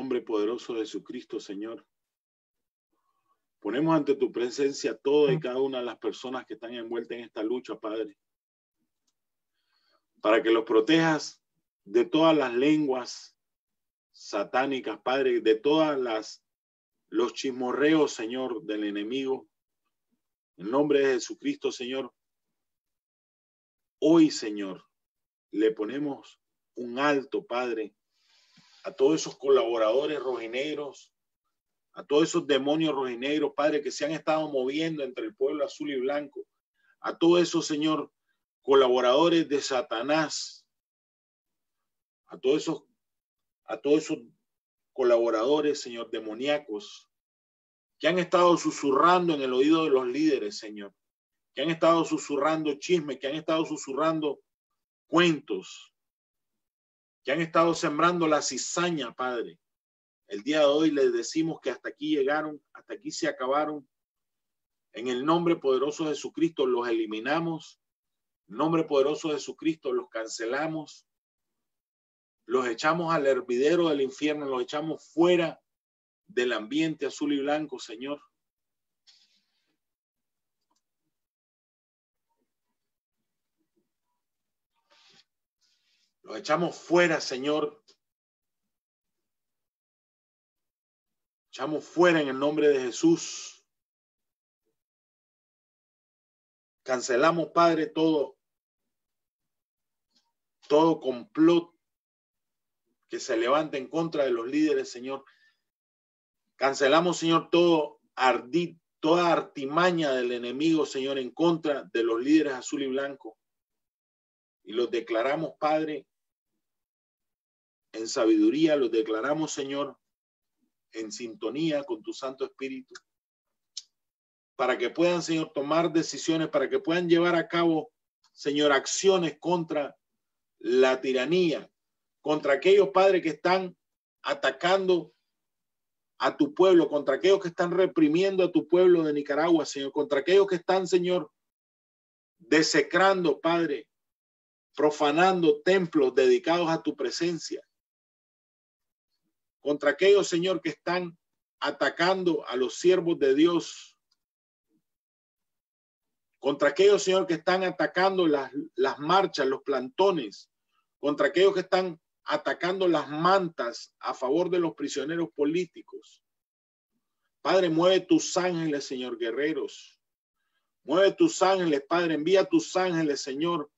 Nombre poderoso de Jesucristo, Señor. Ponemos ante tu presencia toda y cada una de las personas que están envueltas en esta lucha, Padre. Para que los protejas de todas las lenguas satánicas, Padre, de todas las los chismorreos, Señor, del enemigo. En nombre de Jesucristo, Señor. Hoy, Señor, le ponemos un alto, Padre, a todos esos colaboradores rojinegros, a todos esos demonios rojinegros, Padre, que se han estado moviendo entre el pueblo azul y blanco, a todos esos, Señor, colaboradores de Satanás, a todos esos, a todos esos colaboradores, Señor, demoníacos, que han estado susurrando en el oído de los líderes, Señor, que han estado susurrando chismes, que han estado susurrando cuentos, que han estado sembrando la cizaña, Padre. El día de hoy les decimos que hasta aquí llegaron, hasta aquí se acabaron. En el nombre poderoso de Jesucristo los eliminamos. Nombre poderoso de Jesucristo los cancelamos. Los echamos al hervidero del infierno, los echamos fuera del ambiente azul y blanco, Señor. Los echamos fuera, Señor. Echamos fuera en el nombre de Jesús. Cancelamos, Padre, todo, todo complot que se levante en contra de los líderes, Señor. Cancelamos, Señor, todo ardid, toda artimaña del enemigo, Señor, en contra de los líderes azul y blanco. Y los declaramos, Padre, en sabiduría, los declaramos, Señor, en sintonía con tu Santo Espíritu, para que puedan, Señor, tomar decisiones, para que puedan llevar a cabo, Señor, acciones contra la tiranía, contra aquellos padres que están atacando a tu pueblo, contra aquellos que están reprimiendo a tu pueblo de Nicaragua, Señor, contra aquellos que están, Señor, desecrando, Padre, profanando templos dedicados a tu presencia contra aquellos, Señor, que están atacando a los siervos de Dios, contra aquellos, Señor, que están atacando las, las marchas, los plantones, contra aquellos que están atacando las mantas a favor de los prisioneros políticos. Padre, mueve tus ángeles, Señor, guerreros. Mueve tus ángeles, Padre, envía tus ángeles, Señor,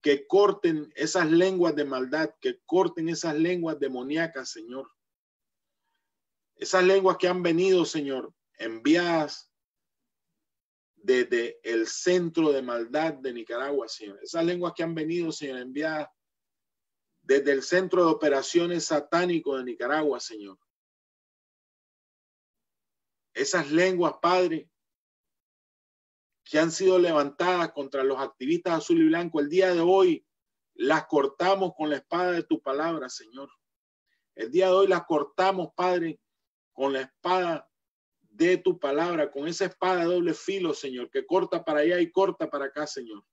que corten esas lenguas de maldad, que corten esas lenguas demoníacas, Señor. Esas lenguas que han venido, Señor, enviadas desde el centro de maldad de Nicaragua, Señor. Esas lenguas que han venido, Señor, enviadas desde el centro de operaciones satánico de Nicaragua, Señor. Esas lenguas, Padre, que han sido levantadas contra los activistas azul y blanco, el día de hoy las cortamos con la espada de tu palabra, Señor. El día de hoy las cortamos, Padre, con la espada de tu palabra, con esa espada de doble filo, Señor, que corta para allá y corta para acá, Señor.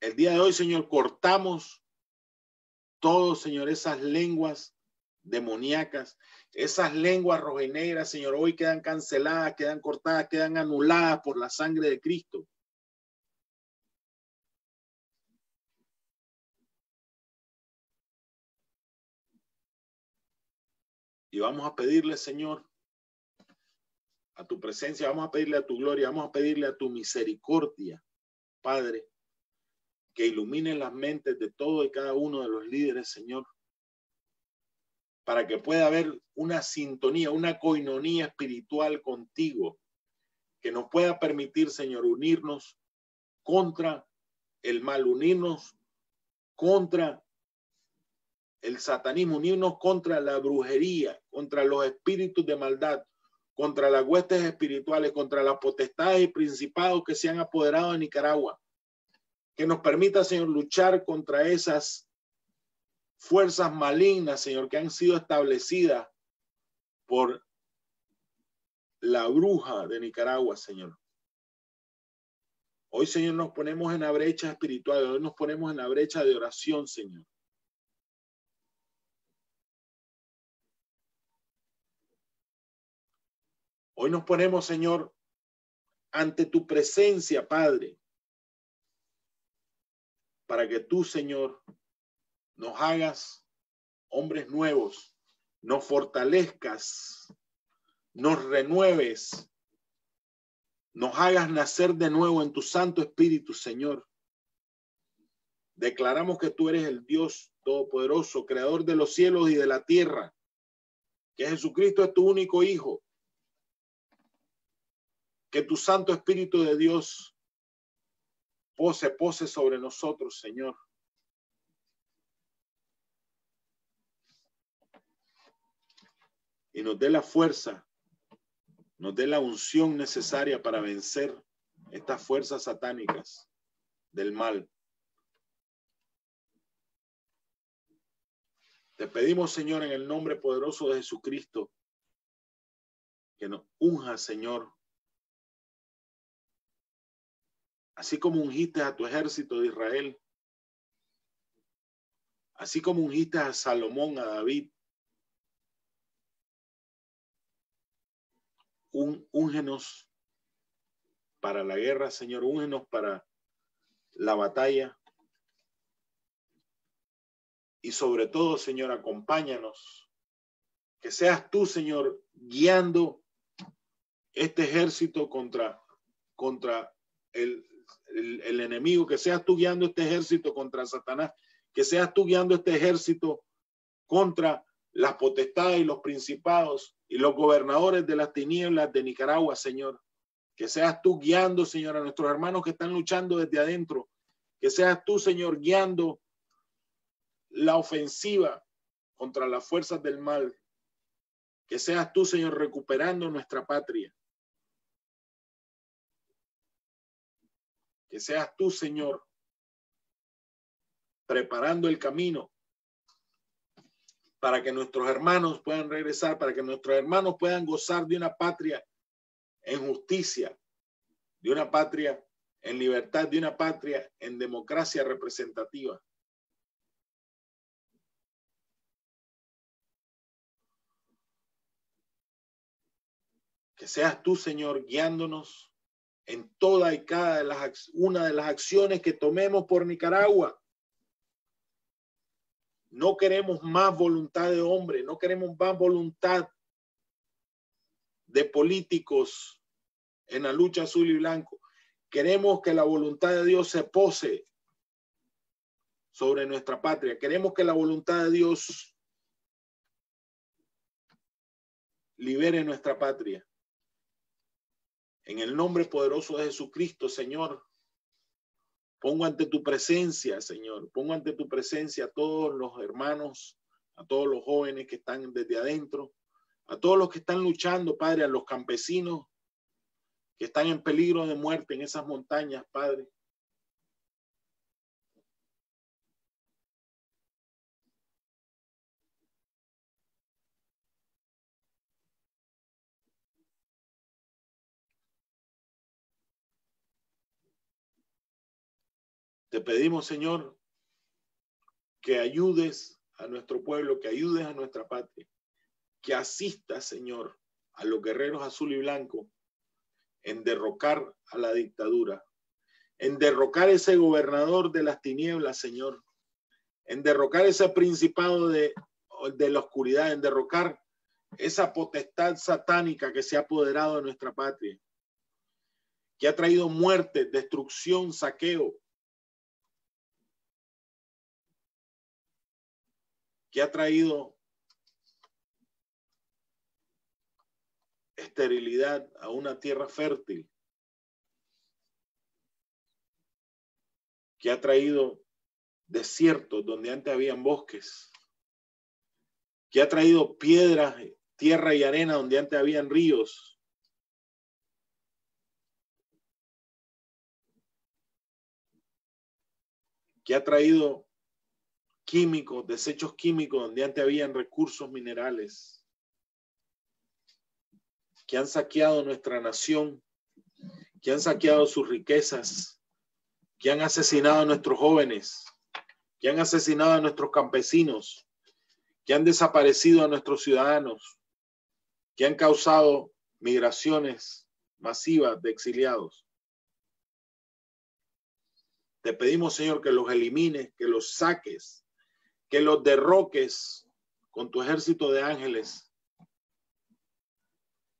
El día de hoy, Señor, cortamos todos, Señor, esas lenguas demoníacas, esas lenguas rojinegras, Señor, hoy quedan canceladas, quedan cortadas, quedan anuladas por la sangre de Cristo. Y vamos a pedirle, Señor, a tu presencia, vamos a pedirle a tu gloria, vamos a pedirle a tu misericordia, Padre, que ilumine las mentes de todo y cada uno de los líderes, Señor, para que pueda haber una sintonía, una coinonía espiritual contigo, que nos pueda permitir, Señor, unirnos contra el mal, unirnos contra el satanismo, unirnos contra la brujería, contra los espíritus de maldad, contra las huestes espirituales, contra las potestades y principados que se han apoderado de Nicaragua. Que nos permita, Señor, luchar contra esas fuerzas malignas, Señor, que han sido establecidas por la bruja de Nicaragua, Señor. Hoy, Señor, nos ponemos en la brecha espiritual, hoy nos ponemos en la brecha de oración, Señor Hoy nos ponemos, Señor, ante tu presencia, Padre, para que tú, Señor, nos hagas hombres nuevos, nos fortalezcas, nos renueves, nos hagas nacer de nuevo en tu Santo Espíritu, Señor. Declaramos que tú eres el Dios Todopoderoso, Creador de los cielos y de la tierra, que Jesucristo es tu único Hijo, que tu Santo Espíritu de Dios pose, pose sobre nosotros, Señor. Y nos dé la fuerza, nos dé la unción necesaria para vencer estas fuerzas satánicas del mal. Te pedimos, Señor, en el nombre poderoso de Jesucristo, que nos unja, Señor, así como ungiste a tu ejército de Israel, así como ungiste a Salomón, a David, un, úngenos para la guerra, Señor, úngenos para la batalla. Y sobre todo, Señor, acompáñanos. Que seas tú, Señor, guiando este ejército contra, contra el, el, enemigo, que seas tú guiando este ejército contra Satanás, que seas tú guiando este ejército contra las potestades y los principados y los gobernadores de las tinieblas de Nicaragua, Señor. Que seas tú guiando, Señor, a nuestros hermanos que están luchando desde adentro. Que seas tú, Señor, guiando la ofensiva contra las fuerzas del mal. Que seas tú, Señor, recuperando nuestra patria. Que seas tú, Señor, preparando el camino para que nuestros hermanos puedan regresar, para que nuestros hermanos puedan gozar de una patria en justicia, de una patria en libertad, de una patria en democracia representativa. Que seas tú, Señor, guiándonos en toda y cada de las, una de las acciones que tomemos por Nicaragua. No queremos más voluntad de hombre, no queremos más voluntad de políticos en la lucha azul y blanco. Queremos que la voluntad de Dios se pose sobre nuestra patria. Queremos que la voluntad de Dios libere nuestra patria. En el nombre poderoso de Jesucristo, Señor, pongo ante tu presencia, Señor, pongo ante tu presencia a todos los hermanos, a todos los jóvenes que están desde adentro, a todos los que están luchando, Padre, a los campesinos que están en peligro de muerte en esas montañas, Padre. Pedimos, Señor, que ayudes a nuestro pueblo, que ayudes a nuestra patria, que asistas, Señor, a los guerreros azul y blanco en derrocar a la dictadura, en derrocar ese gobernador de las tinieblas, Señor, en derrocar ese principado de, de la oscuridad, en derrocar esa potestad satánica que se ha apoderado de nuestra patria, que ha traído muerte, destrucción, saqueo, que ha traído esterilidad a una tierra fértil, que ha traído desiertos donde antes habían bosques, que ha traído piedras, tierra y arena donde antes habían ríos. que ha traído químicos, desechos químicos donde antes habían recursos minerales, que han saqueado nuestra nación, que han saqueado sus riquezas, que han asesinado a nuestros jóvenes, que han asesinado a nuestros campesinos, que han desaparecido a nuestros ciudadanos, que han causado migraciones masivas de exiliados. Te pedimos, Señor, que los elimines, que los saques, que los derroques con tu ejército de ángeles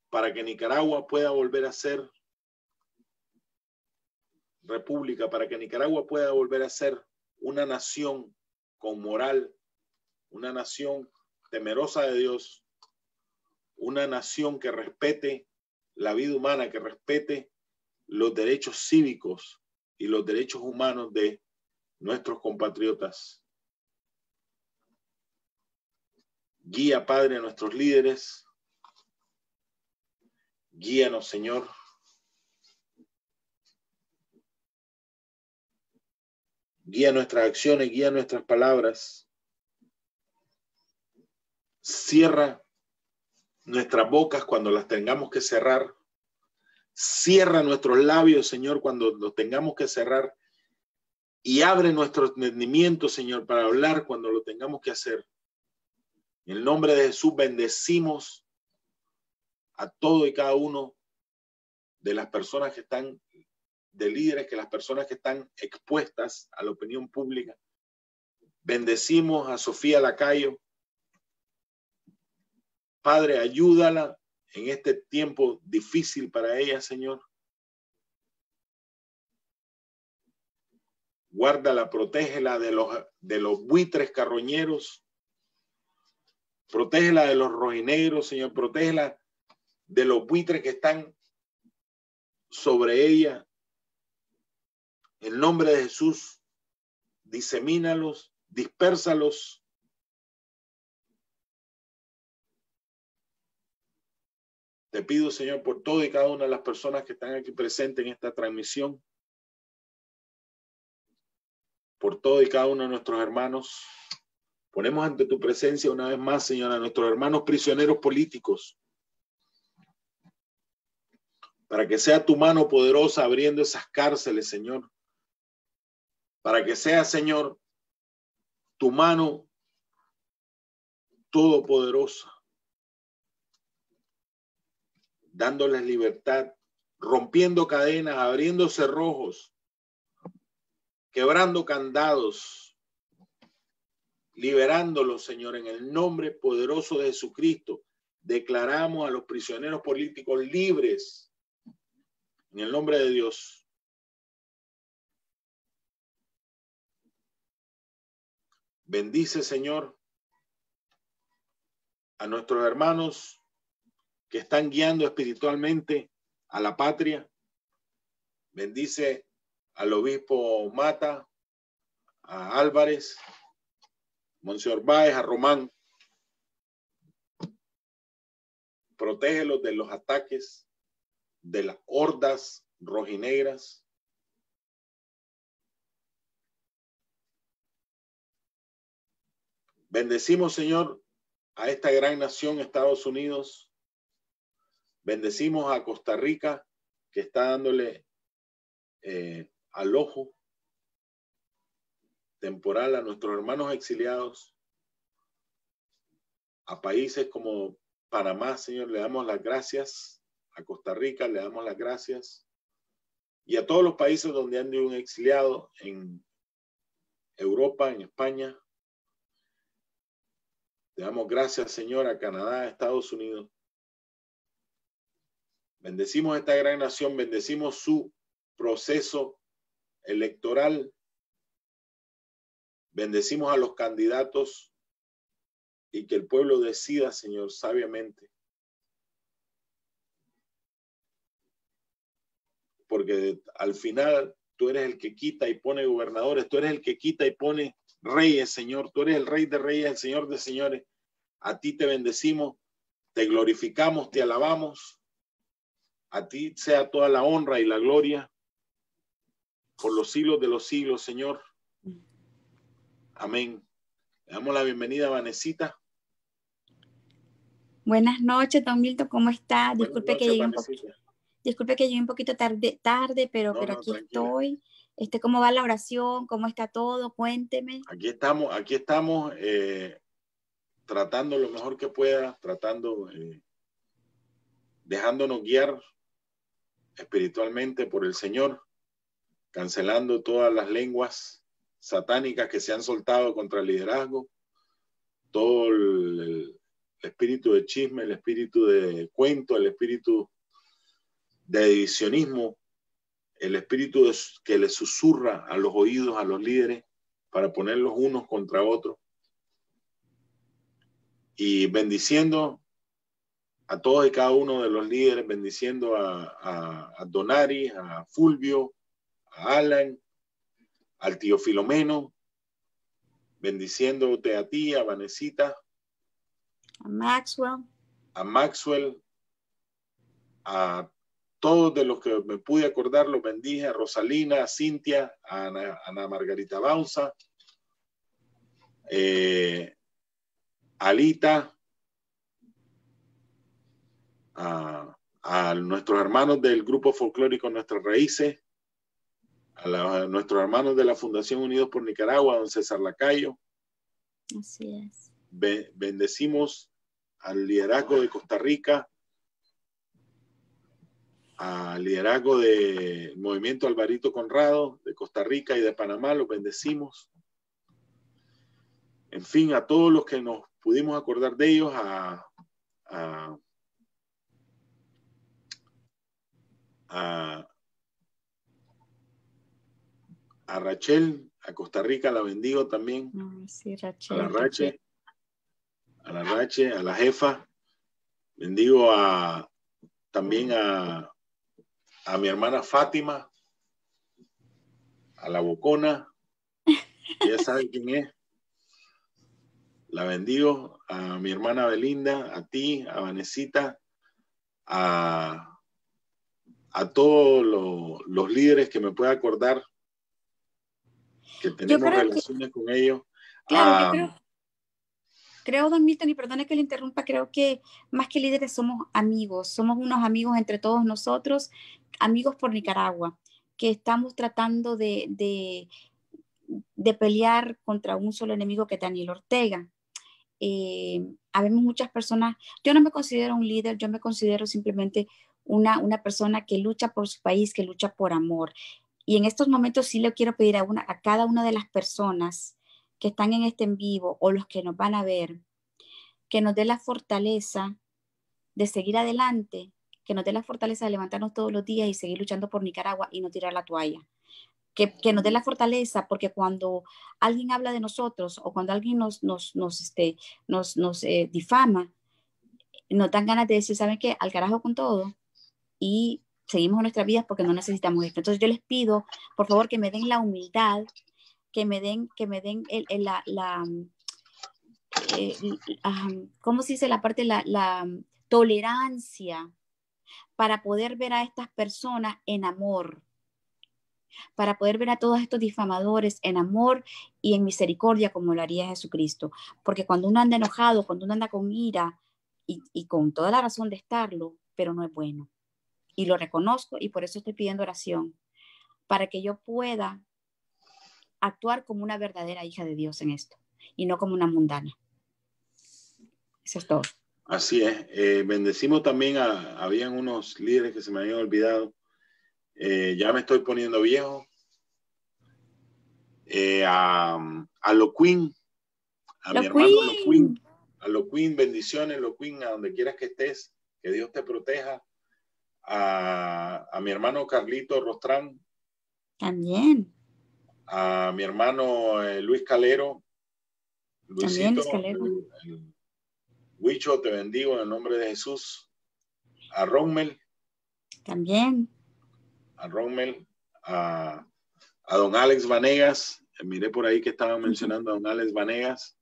para que Nicaragua pueda volver a ser república, para que Nicaragua pueda volver a ser una nación con moral, una nación temerosa de Dios, una nación que respete la vida humana, que respete los derechos cívicos y los derechos humanos de nuestros compatriotas. Guía, Padre, a nuestros líderes. Guíanos, Señor. Guía nuestras acciones, guía nuestras palabras. Cierra nuestras bocas cuando las tengamos que cerrar. Cierra nuestros labios, Señor, cuando los tengamos que cerrar. Y abre nuestro entendimiento, Señor, para hablar cuando lo tengamos que hacer. En el nombre de Jesús bendecimos a todo y cada uno de las personas que están, de líderes, que las personas que están expuestas a la opinión pública. Bendecimos a Sofía Lacayo, Padre, ayúdala en este tiempo difícil para ella, Señor. Guárdala, protégela de los, de los buitres carroñeros. Protégela de los rojinegros, Señor. Protégela de los buitres que están sobre ella. En nombre de Jesús, disemínalos, dispérsalos Te pido, Señor, por todo y cada una de las personas que están aquí presentes en esta transmisión, por todo y cada uno de nuestros hermanos. Ponemos ante tu presencia una vez más, Señor, a nuestros hermanos prisioneros políticos, para que sea tu mano poderosa abriendo esas cárceles, Señor. Para que sea, Señor, tu mano todopoderosa dándoles libertad, rompiendo cadenas, abriendo cerrojos, quebrando candados, liberándolos, Señor, en el nombre poderoso de Jesucristo. Declaramos a los prisioneros políticos libres en el nombre de Dios. Bendice, Señor, a nuestros hermanos que están guiando espiritualmente a la patria. Bendice al obispo Mata, a Álvarez, Monseñor Báez, a Román. Protégelos de los ataques de las hordas rojinegras. Bendecimos, Señor, a esta gran nación, Estados Unidos, Bendecimos a Costa Rica, que está dándole eh, al ojo temporal a nuestros hermanos exiliados, a países como Panamá, Señor, le damos las gracias, a Costa Rica le damos las gracias, y a todos los países donde han un exiliado, en Europa, en España. Le damos gracias, Señor, a Canadá, a Estados Unidos. Bendecimos esta gran nación, bendecimos su proceso electoral, bendecimos a los candidatos y que el pueblo decida, Señor, sabiamente. Porque al final tú eres el que quita y pone gobernadores, tú eres el que quita y pone reyes, Señor, tú eres el rey de reyes, el Señor de señores. A ti te bendecimos, te glorificamos, te alabamos a ti sea toda la honra y la gloria por los siglos de los siglos, Señor. Amén. Le damos la bienvenida a Vanesita. Buenas noches, don Milton, ¿cómo está? Disculpe que llegué un poquito. Disculpe que llegué un poquito tarde, tarde pero, pero aquí estoy. Este, ¿Cómo va la oración? ¿Cómo está todo? Cuénteme. Aquí estamos, aquí estamos eh, tratando lo mejor que pueda, tratando eh, dejándonos guiar espiritualmente por el Señor, cancelando todas las lenguas satánicas que se han soltado contra el liderazgo, todo el, espíritu de chisme, el espíritu de cuento, el espíritu de divisionismo, el espíritu que le susurra a los oídos a los líderes para ponerlos unos contra otros. Y bendiciendo a todos y cada uno de los líderes, bendiciendo a, a, Donari, a Fulvio, a Alan, al tío Filomeno, bendiciéndote a ti, a Vanesita, a Maxwell, a Maxwell, a todos de los que me pude acordar, los bendije, a Rosalina, a Cintia, a Ana, Margarita Bausa, eh, a Alita, a, nuestros hermanos del grupo folclórico Nuestras Raíces, a, nuestros hermanos de la Fundación Unidos por Nicaragua, don César Lacayo. Así es. bendecimos al liderazgo de Costa Rica, al liderazgo del movimiento Alvarito Conrado de Costa Rica y de Panamá, los bendecimos. En fin, a todos los que nos pudimos acordar de ellos, a, a a, Rachel, a Costa Rica, la bendigo también. a la Rachel, a la Rachel, a la jefa. Bendigo a también a, a mi hermana Fátima, a la Bocona, ya saben quién es. La bendigo a mi hermana Belinda, a ti, a Vanesita, a a todos los líderes que me pueda acordar que tenemos relaciones con ellos. Claro, yo ah, creo, creo, don Milton, y perdone que le interrumpa, creo que más que líderes somos amigos, somos unos amigos entre todos nosotros, amigos por Nicaragua, que estamos tratando de, de, de pelear contra un solo enemigo que es Daniel Ortega. Eh, habemos muchas personas, yo no me considero un líder, yo me considero simplemente una, persona que lucha por su país, que lucha por amor. Y en estos momentos sí le quiero pedir a, una, a cada una de las personas que están en este en vivo o los que nos van a ver, que nos dé la fortaleza de seguir adelante, que nos dé la fortaleza de levantarnos todos los días y seguir luchando por Nicaragua y no tirar la toalla. Que, nos dé la fortaleza, porque cuando alguien habla de nosotros o cuando alguien nos, nos, nos, este, nos, nos eh, difama, nos dan ganas de decir, ¿saben qué? Al carajo con todo, y seguimos nuestras vidas porque no necesitamos esto. Entonces yo les pido, por favor, que me den la humildad, que me den, que me den el, la, la eh, ¿cómo se dice la parte, la, la tolerancia para poder ver a estas personas en amor, para poder ver a todos estos difamadores en amor y en misericordia como lo haría Jesucristo. Porque cuando uno anda enojado, cuando uno anda con ira y, y con toda la razón de estarlo, pero no es bueno y lo reconozco y por eso estoy pidiendo oración, para que yo pueda actuar como una verdadera hija de Dios en esto y no como una mundana. Eso es todo. Así es. Eh, bendecimos también a, habían unos líderes que se me habían olvidado. Eh, ya me estoy poniendo viejo. Eh, a, a Lo Queen, a mi hermano Lo Queen, a Lo Queen, bendiciones, Lo Queen, a donde quieras que estés, que Dios te proteja a, mi hermano Carlito Rostrán. También. A mi hermano eh, Luis Calero. También Luis Calero. Huicho, te bendigo en el nombre de Jesús. A Rommel. También. A Rommel. A, a don Alex Vanegas. Miré por ahí que estaban mencionando a don Alex Vanegas.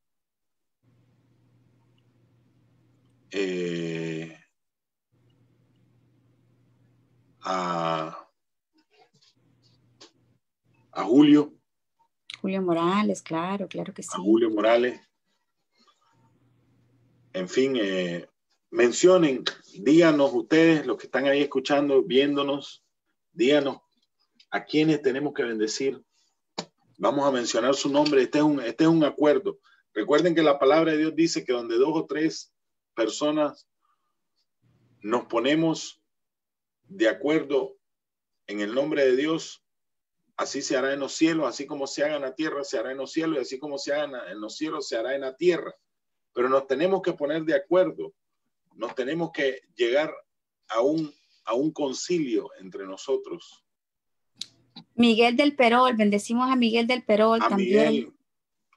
Eh, a, Julio. Julio Morales, claro, claro que sí. A Julio Morales. En fin, eh, mencionen, díganos ustedes, los que están ahí escuchando, viéndonos, díganos a quienes tenemos que bendecir. Vamos a mencionar su nombre. Este es un, este es un acuerdo. Recuerden que la palabra de Dios dice que donde dos o tres personas nos ponemos de acuerdo en el nombre de Dios, así se hará en los cielos, así como se haga en la tierra, se hará en los cielos, y así como se haga en los cielos, se hará en la tierra. Pero nos tenemos que poner de acuerdo, nos tenemos que llegar a un, a un concilio entre nosotros. Miguel del Perol, bendecimos a Miguel del Perol a también. Miguel,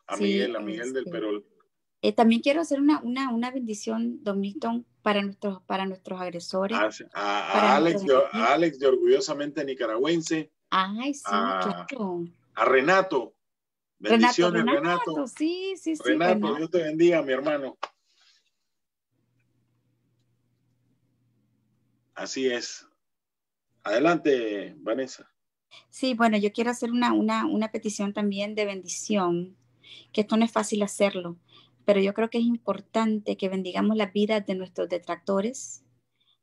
a Miguel, a Miguel del este, Perol. Eh, también quiero hacer una, una, una bendición, Don Milton, para nuestros, para nuestros agresores. A, Alex, de, Alex, de, Orgullosamente Nicaragüense. Ay, sí, claro. A Renato. Bendiciones, Renato. Sí, sí, sí. Renato, Dios te bendiga, mi hermano. Así es. Adelante, Vanessa. Sí, bueno, yo quiero hacer una, una, una petición también de bendición, que esto no es fácil hacerlo pero yo creo que es importante que bendigamos la vida de nuestros detractores,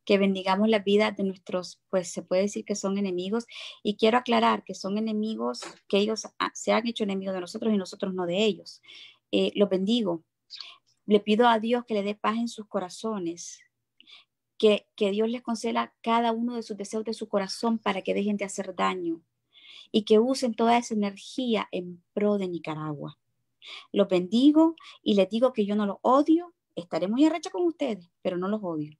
que bendigamos la vida de nuestros, pues se puede decir que son enemigos, y quiero aclarar que son enemigos, que ellos se han hecho enemigos de nosotros y nosotros no de ellos. Eh, los bendigo. Le pido a Dios que le dé paz en sus corazones, que, que Dios les conceda cada uno de sus deseos de su corazón para que dejen de hacer daño y que usen toda esa energía en pro de Nicaragua. Los bendigo y les digo que yo no los odio. Estaré muy arrecha con ustedes, pero no los odio.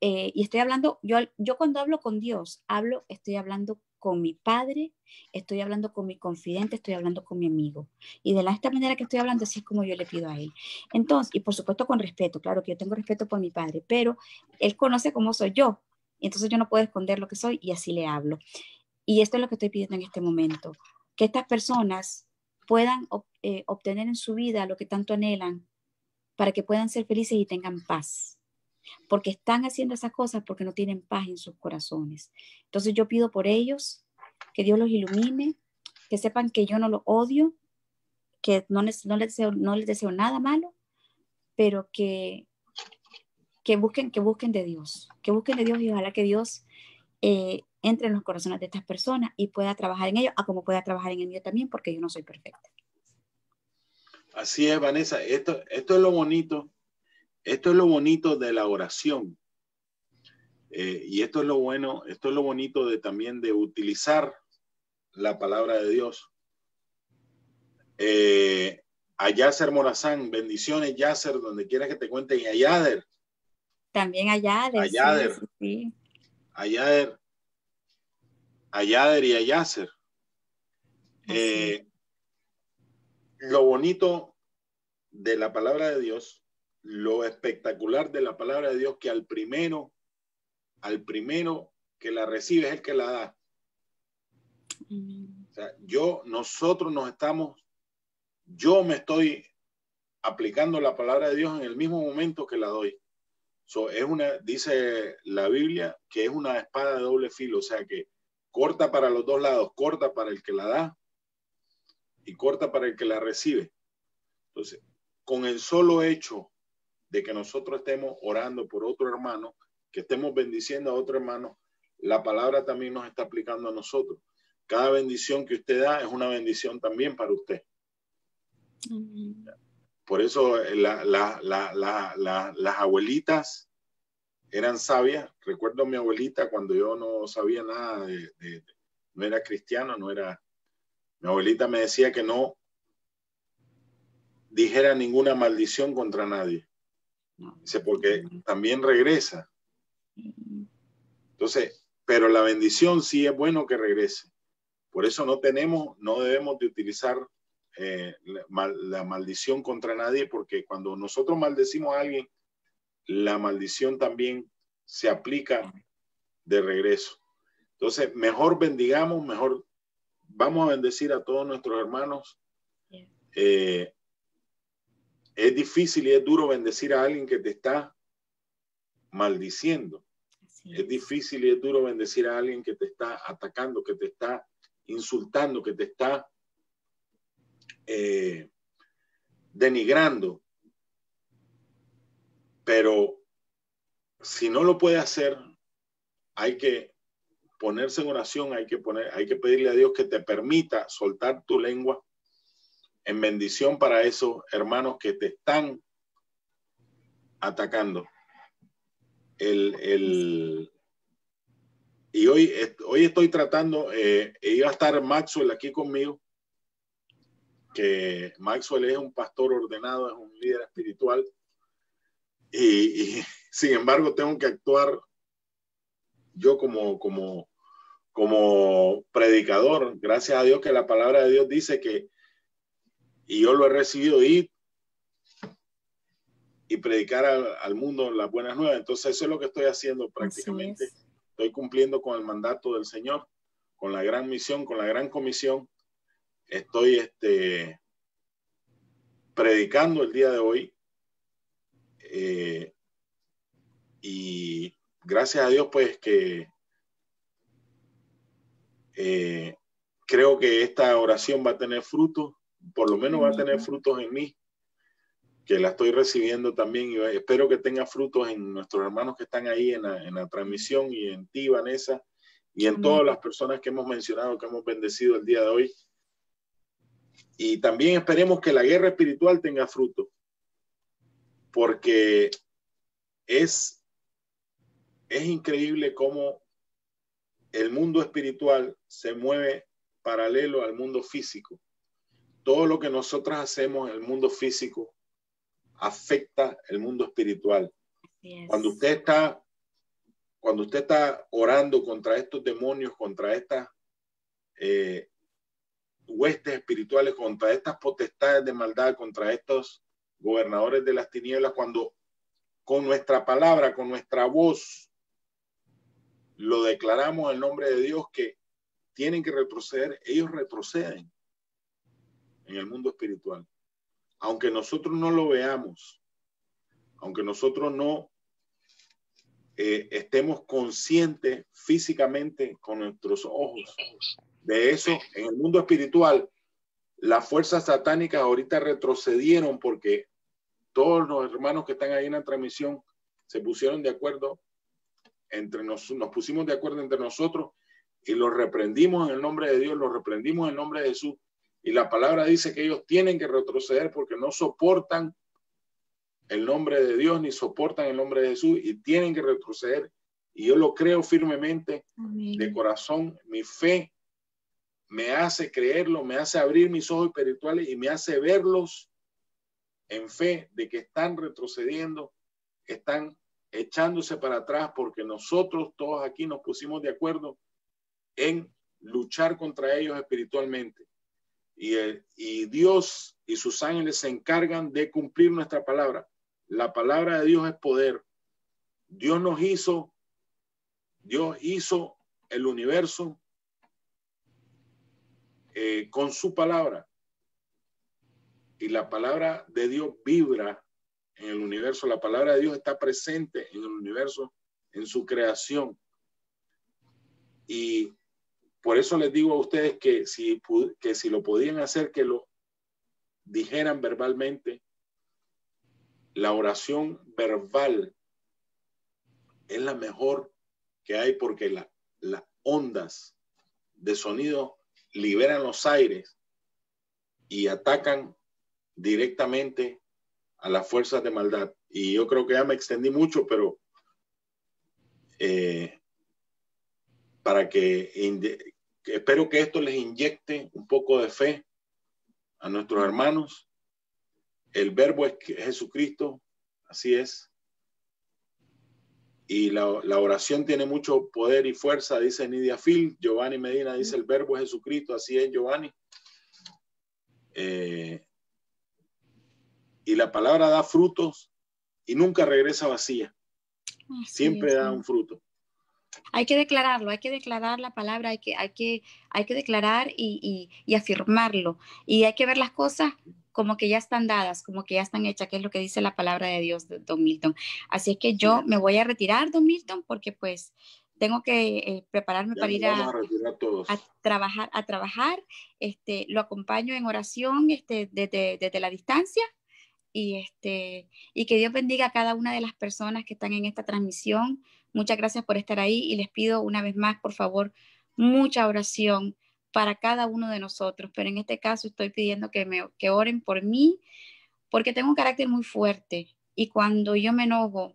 Eh, y estoy hablando, yo, yo cuando hablo con Dios, hablo, estoy hablando con mi padre, estoy hablando con mi confidente, estoy hablando con mi amigo. Y de la, esta manera que estoy hablando, así es como yo le pido a él. Entonces, y por supuesto con respeto, claro que yo tengo respeto por mi padre, pero él conoce cómo soy yo. Y entonces yo no puedo esconder lo que soy y así le hablo. Y esto es lo que estoy pidiendo en este momento. Que estas personas puedan eh, obtener en su vida lo que tanto anhelan, para que puedan ser felices y tengan paz. Porque están haciendo esas cosas porque no tienen paz en sus corazones. Entonces yo pido por ellos que Dios los ilumine, que sepan que yo no los odio, que no les, no les, deseo, no les deseo nada malo, pero que, que, busquen, que busquen de Dios, que busquen de Dios y ojalá que Dios eh, entre en los corazones de estas personas y pueda trabajar en ellos, a como pueda trabajar en el mío también, porque yo no soy perfecta. Así es, Vanessa. Esto, esto es lo bonito. Esto es lo bonito de la oración. Eh, y esto es lo bueno, esto es lo bonito de también de utilizar la palabra de Dios. Eh, a Yasser Morazán, bendiciones Yasser, donde quiera que te cuenten, y a Yader. También a Yader. A Yader. Sí, A Yader a Yader y a Yasser. Eh, lo bonito de la palabra de Dios, lo espectacular de la palabra de Dios, que al primero, al primero que la recibe es el que la da. O sea, yo, nosotros nos estamos, yo me estoy aplicando la palabra de Dios en el mismo momento que la doy. es una, dice la Biblia, que es una espada de doble filo, o sea que corta para los dos lados, corta para el que la da y corta para el que la recibe. Entonces, con el solo hecho de que nosotros estemos orando por otro hermano, que estemos bendiciendo a otro hermano, la palabra también nos está aplicando a nosotros. Cada bendición que usted da es una bendición también para usted. Por eso eh, las abuelitas eran sabias. Recuerdo a mi abuelita cuando yo no sabía nada no era cristiano, no era. Mi abuelita me decía que no dijera ninguna maldición contra nadie. Dice, porque también regresa. Entonces, pero la bendición sí es bueno que regrese. Por eso no tenemos, no debemos de utilizar eh, la maldición contra nadie, porque cuando nosotros maldecimos a alguien, la maldición también se aplica de regreso. Entonces, mejor bendigamos, mejor vamos a bendecir a todos nuestros hermanos. Eh, es difícil y es duro bendecir a alguien que te está maldiciendo. Es. difícil y es duro bendecir a alguien que te está atacando, que te está insultando, que te está eh, denigrando. Pero si no lo puede hacer, hay que ponerse en oración, hay que, poner, hay que pedirle a Dios que te permita soltar tu lengua en bendición para esos hermanos que te están atacando. el, y hoy, hoy estoy tratando, eh, iba a estar Maxwell aquí conmigo, que Maxwell es un pastor ordenado, es un líder espiritual, y, sin embargo tengo que actuar yo como, como, como predicador. Gracias a Dios que la palabra de Dios dice que, y yo lo he recibido, y y predicar al, mundo las buenas nuevas. Entonces eso es lo que estoy haciendo prácticamente. Estoy cumpliendo con el mandato del Señor, con la gran misión, con la gran comisión. Estoy este, predicando el día de hoy. Eh, y gracias a Dios, pues que eh, creo que esta oración va a tener frutos, por lo menos va a tener frutos en mí que la estoy recibiendo también y espero que tenga frutos en nuestros hermanos que están ahí en la, transmisión y en ti, Vanessa, y en todas las personas que hemos mencionado, que hemos bendecido el día de hoy. Y también esperemos que la guerra espiritual tenga fruto, porque es, es increíble cómo el mundo espiritual se mueve paralelo al mundo físico. Todo lo que nosotros hacemos en el mundo físico afecta el mundo espiritual. Cuando usted está cuando usted está orando contra estos demonios, contra estas eh, huestes espirituales, contra estas potestades de maldad, contra estos gobernadores de las tinieblas, cuando con nuestra palabra, con nuestra voz, lo declaramos en nombre de Dios que tienen que retroceder, ellos retroceden en el mundo espiritual. Aunque nosotros no lo veamos, aunque nosotros no eh, estemos conscientes físicamente con nuestros ojos de eso, en el mundo espiritual, las fuerzas satánicas ahorita retrocedieron porque todos los hermanos que están ahí en la transmisión se pusieron de acuerdo entre nos, nos pusimos de acuerdo entre nosotros y los reprendimos en el nombre de Dios, los reprendimos en el nombre de Jesús y la palabra dice que ellos tienen que retroceder porque no soportan el nombre de Dios ni soportan el nombre de Jesús y tienen que retroceder. Y yo lo creo firmemente de corazón. Mi fe me hace creerlo, me hace abrir mis ojos espirituales y me hace verlos en fe de que están retrocediendo, están echándose para atrás porque nosotros todos aquí nos pusimos de acuerdo en luchar contra ellos espiritualmente y, Dios y sus ángeles se encargan de cumplir nuestra palabra. La palabra de Dios es poder. Dios nos hizo, Dios hizo el universo eh, con su palabra. Y la palabra de Dios vibra en el universo. La palabra de Dios está presente en el universo, en su creación. Y por eso les digo a ustedes que si, que si lo podían hacer, que lo dijeran verbalmente. La oración verbal es la mejor que hay porque las ondas de sonido liberan los aires y atacan directamente a las fuerzas de maldad. Y yo creo que ya me extendí mucho, pero eh, para que espero que esto les inyecte un poco de fe a nuestros hermanos. El verbo es Jesucristo, así es. Y la, oración tiene mucho poder y fuerza, dice Nidia Phil. Giovanni Medina dice, el verbo es Jesucristo, así es Giovanni. Eh, y la palabra da frutos y nunca regresa vacía. Siempre da un fruto. Hay que declararlo, hay que declarar la palabra, hay que, hay que, hay que declarar y, y, afirmarlo. Y hay que ver las cosas como que ya están dadas, como que ya están hechas, que es lo que dice la palabra de Dios, Don Milton. Así es que yo me voy a retirar, Don Milton, porque pues tengo que eh, prepararme para ir a, a, trabajar, a trabajar. Este, lo acompaño en oración este, desde, desde la distancia y, este, y que Dios bendiga a cada una de las personas que están en esta transmisión. Muchas gracias por estar ahí y les pido una vez más, por favor, mucha oración para cada uno de nosotros. Pero en este caso estoy pidiendo que, me, que oren por mí porque tengo un carácter muy fuerte y cuando yo me enojo,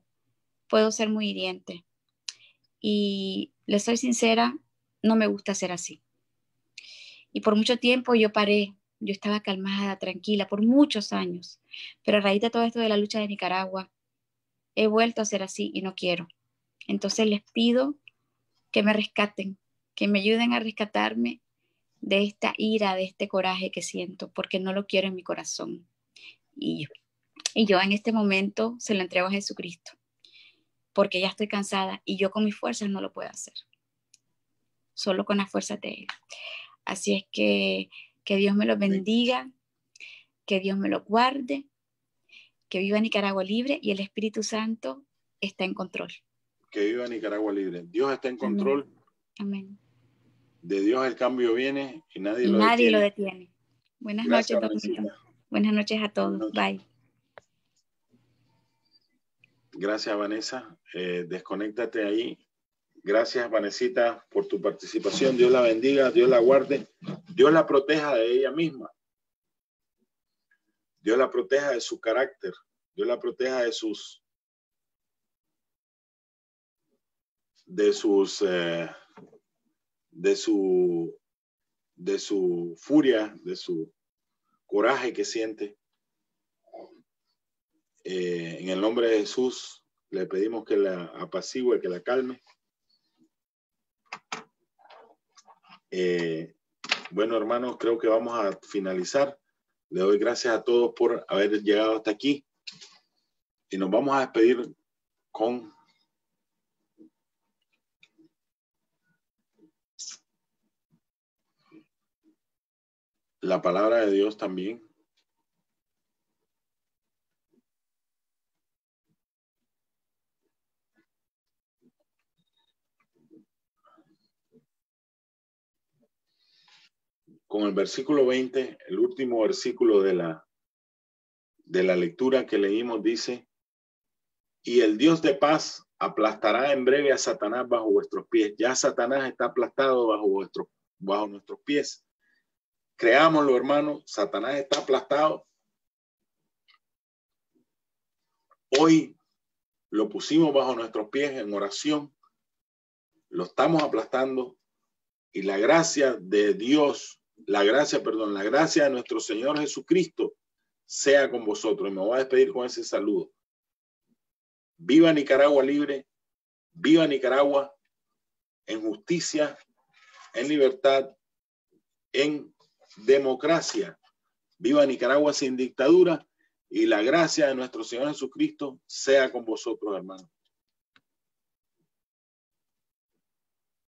puedo ser muy hiriente. Y le soy sincera, no me gusta ser así. Y por mucho tiempo yo paré, yo estaba calmada, tranquila, por muchos años. Pero a raíz de todo esto de la lucha de Nicaragua, he vuelto a ser así y no quiero. Entonces les pido que me rescaten, que me ayuden a rescatarme de esta ira, de este coraje que siento, porque no lo quiero en mi corazón. Y yo, y yo en este momento se lo entrego a Jesucristo, porque ya estoy cansada y yo con mis fuerzas no lo puedo hacer, solo con las fuerzas de Él. Así es que que Dios me lo bendiga, que Dios me lo guarde, que viva Nicaragua libre y el Espíritu Santo está en control. Que viva Nicaragua libre. Dios está en control. Amén. De Dios el cambio viene y nadie, lo, nadie detiene. lo detiene. Buenas noches, Buenas noches a todos. Bye. Gracias, Vanessa. Eh, desconéctate ahí Gracias, Vanesita, por tu participación. Dios la bendiga, Dios la guarde, Dios la proteja de ella misma. Dios la proteja de su carácter, Dios la proteja de sus de sus eh, de su de su furia, de su coraje que siente. Eh, en el nombre de Jesús le pedimos que la apacigüe, que la calme Eh, bueno, hermanos, creo que vamos a finalizar. Le doy gracias a todos por haber llegado hasta aquí y nos vamos a despedir con la palabra de Dios también. Con el versículo 20, el último versículo de la, de la lectura que leímos dice, y el Dios de paz aplastará en breve a Satanás bajo vuestros pies. Ya Satanás está aplastado bajo, vuestro, bajo nuestros pies. Creámoslo, hermano, Satanás está aplastado. Hoy lo pusimos bajo nuestros pies en oración, lo estamos aplastando y la gracia de Dios la gracia, perdón, la gracia de nuestro Señor Jesucristo sea con vosotros. Y me voy a despedir con ese saludo. Viva Nicaragua libre, viva Nicaragua en justicia, en libertad, en democracia. Viva Nicaragua sin dictadura y la gracia de nuestro Señor Jesucristo sea con vosotros, hermanos.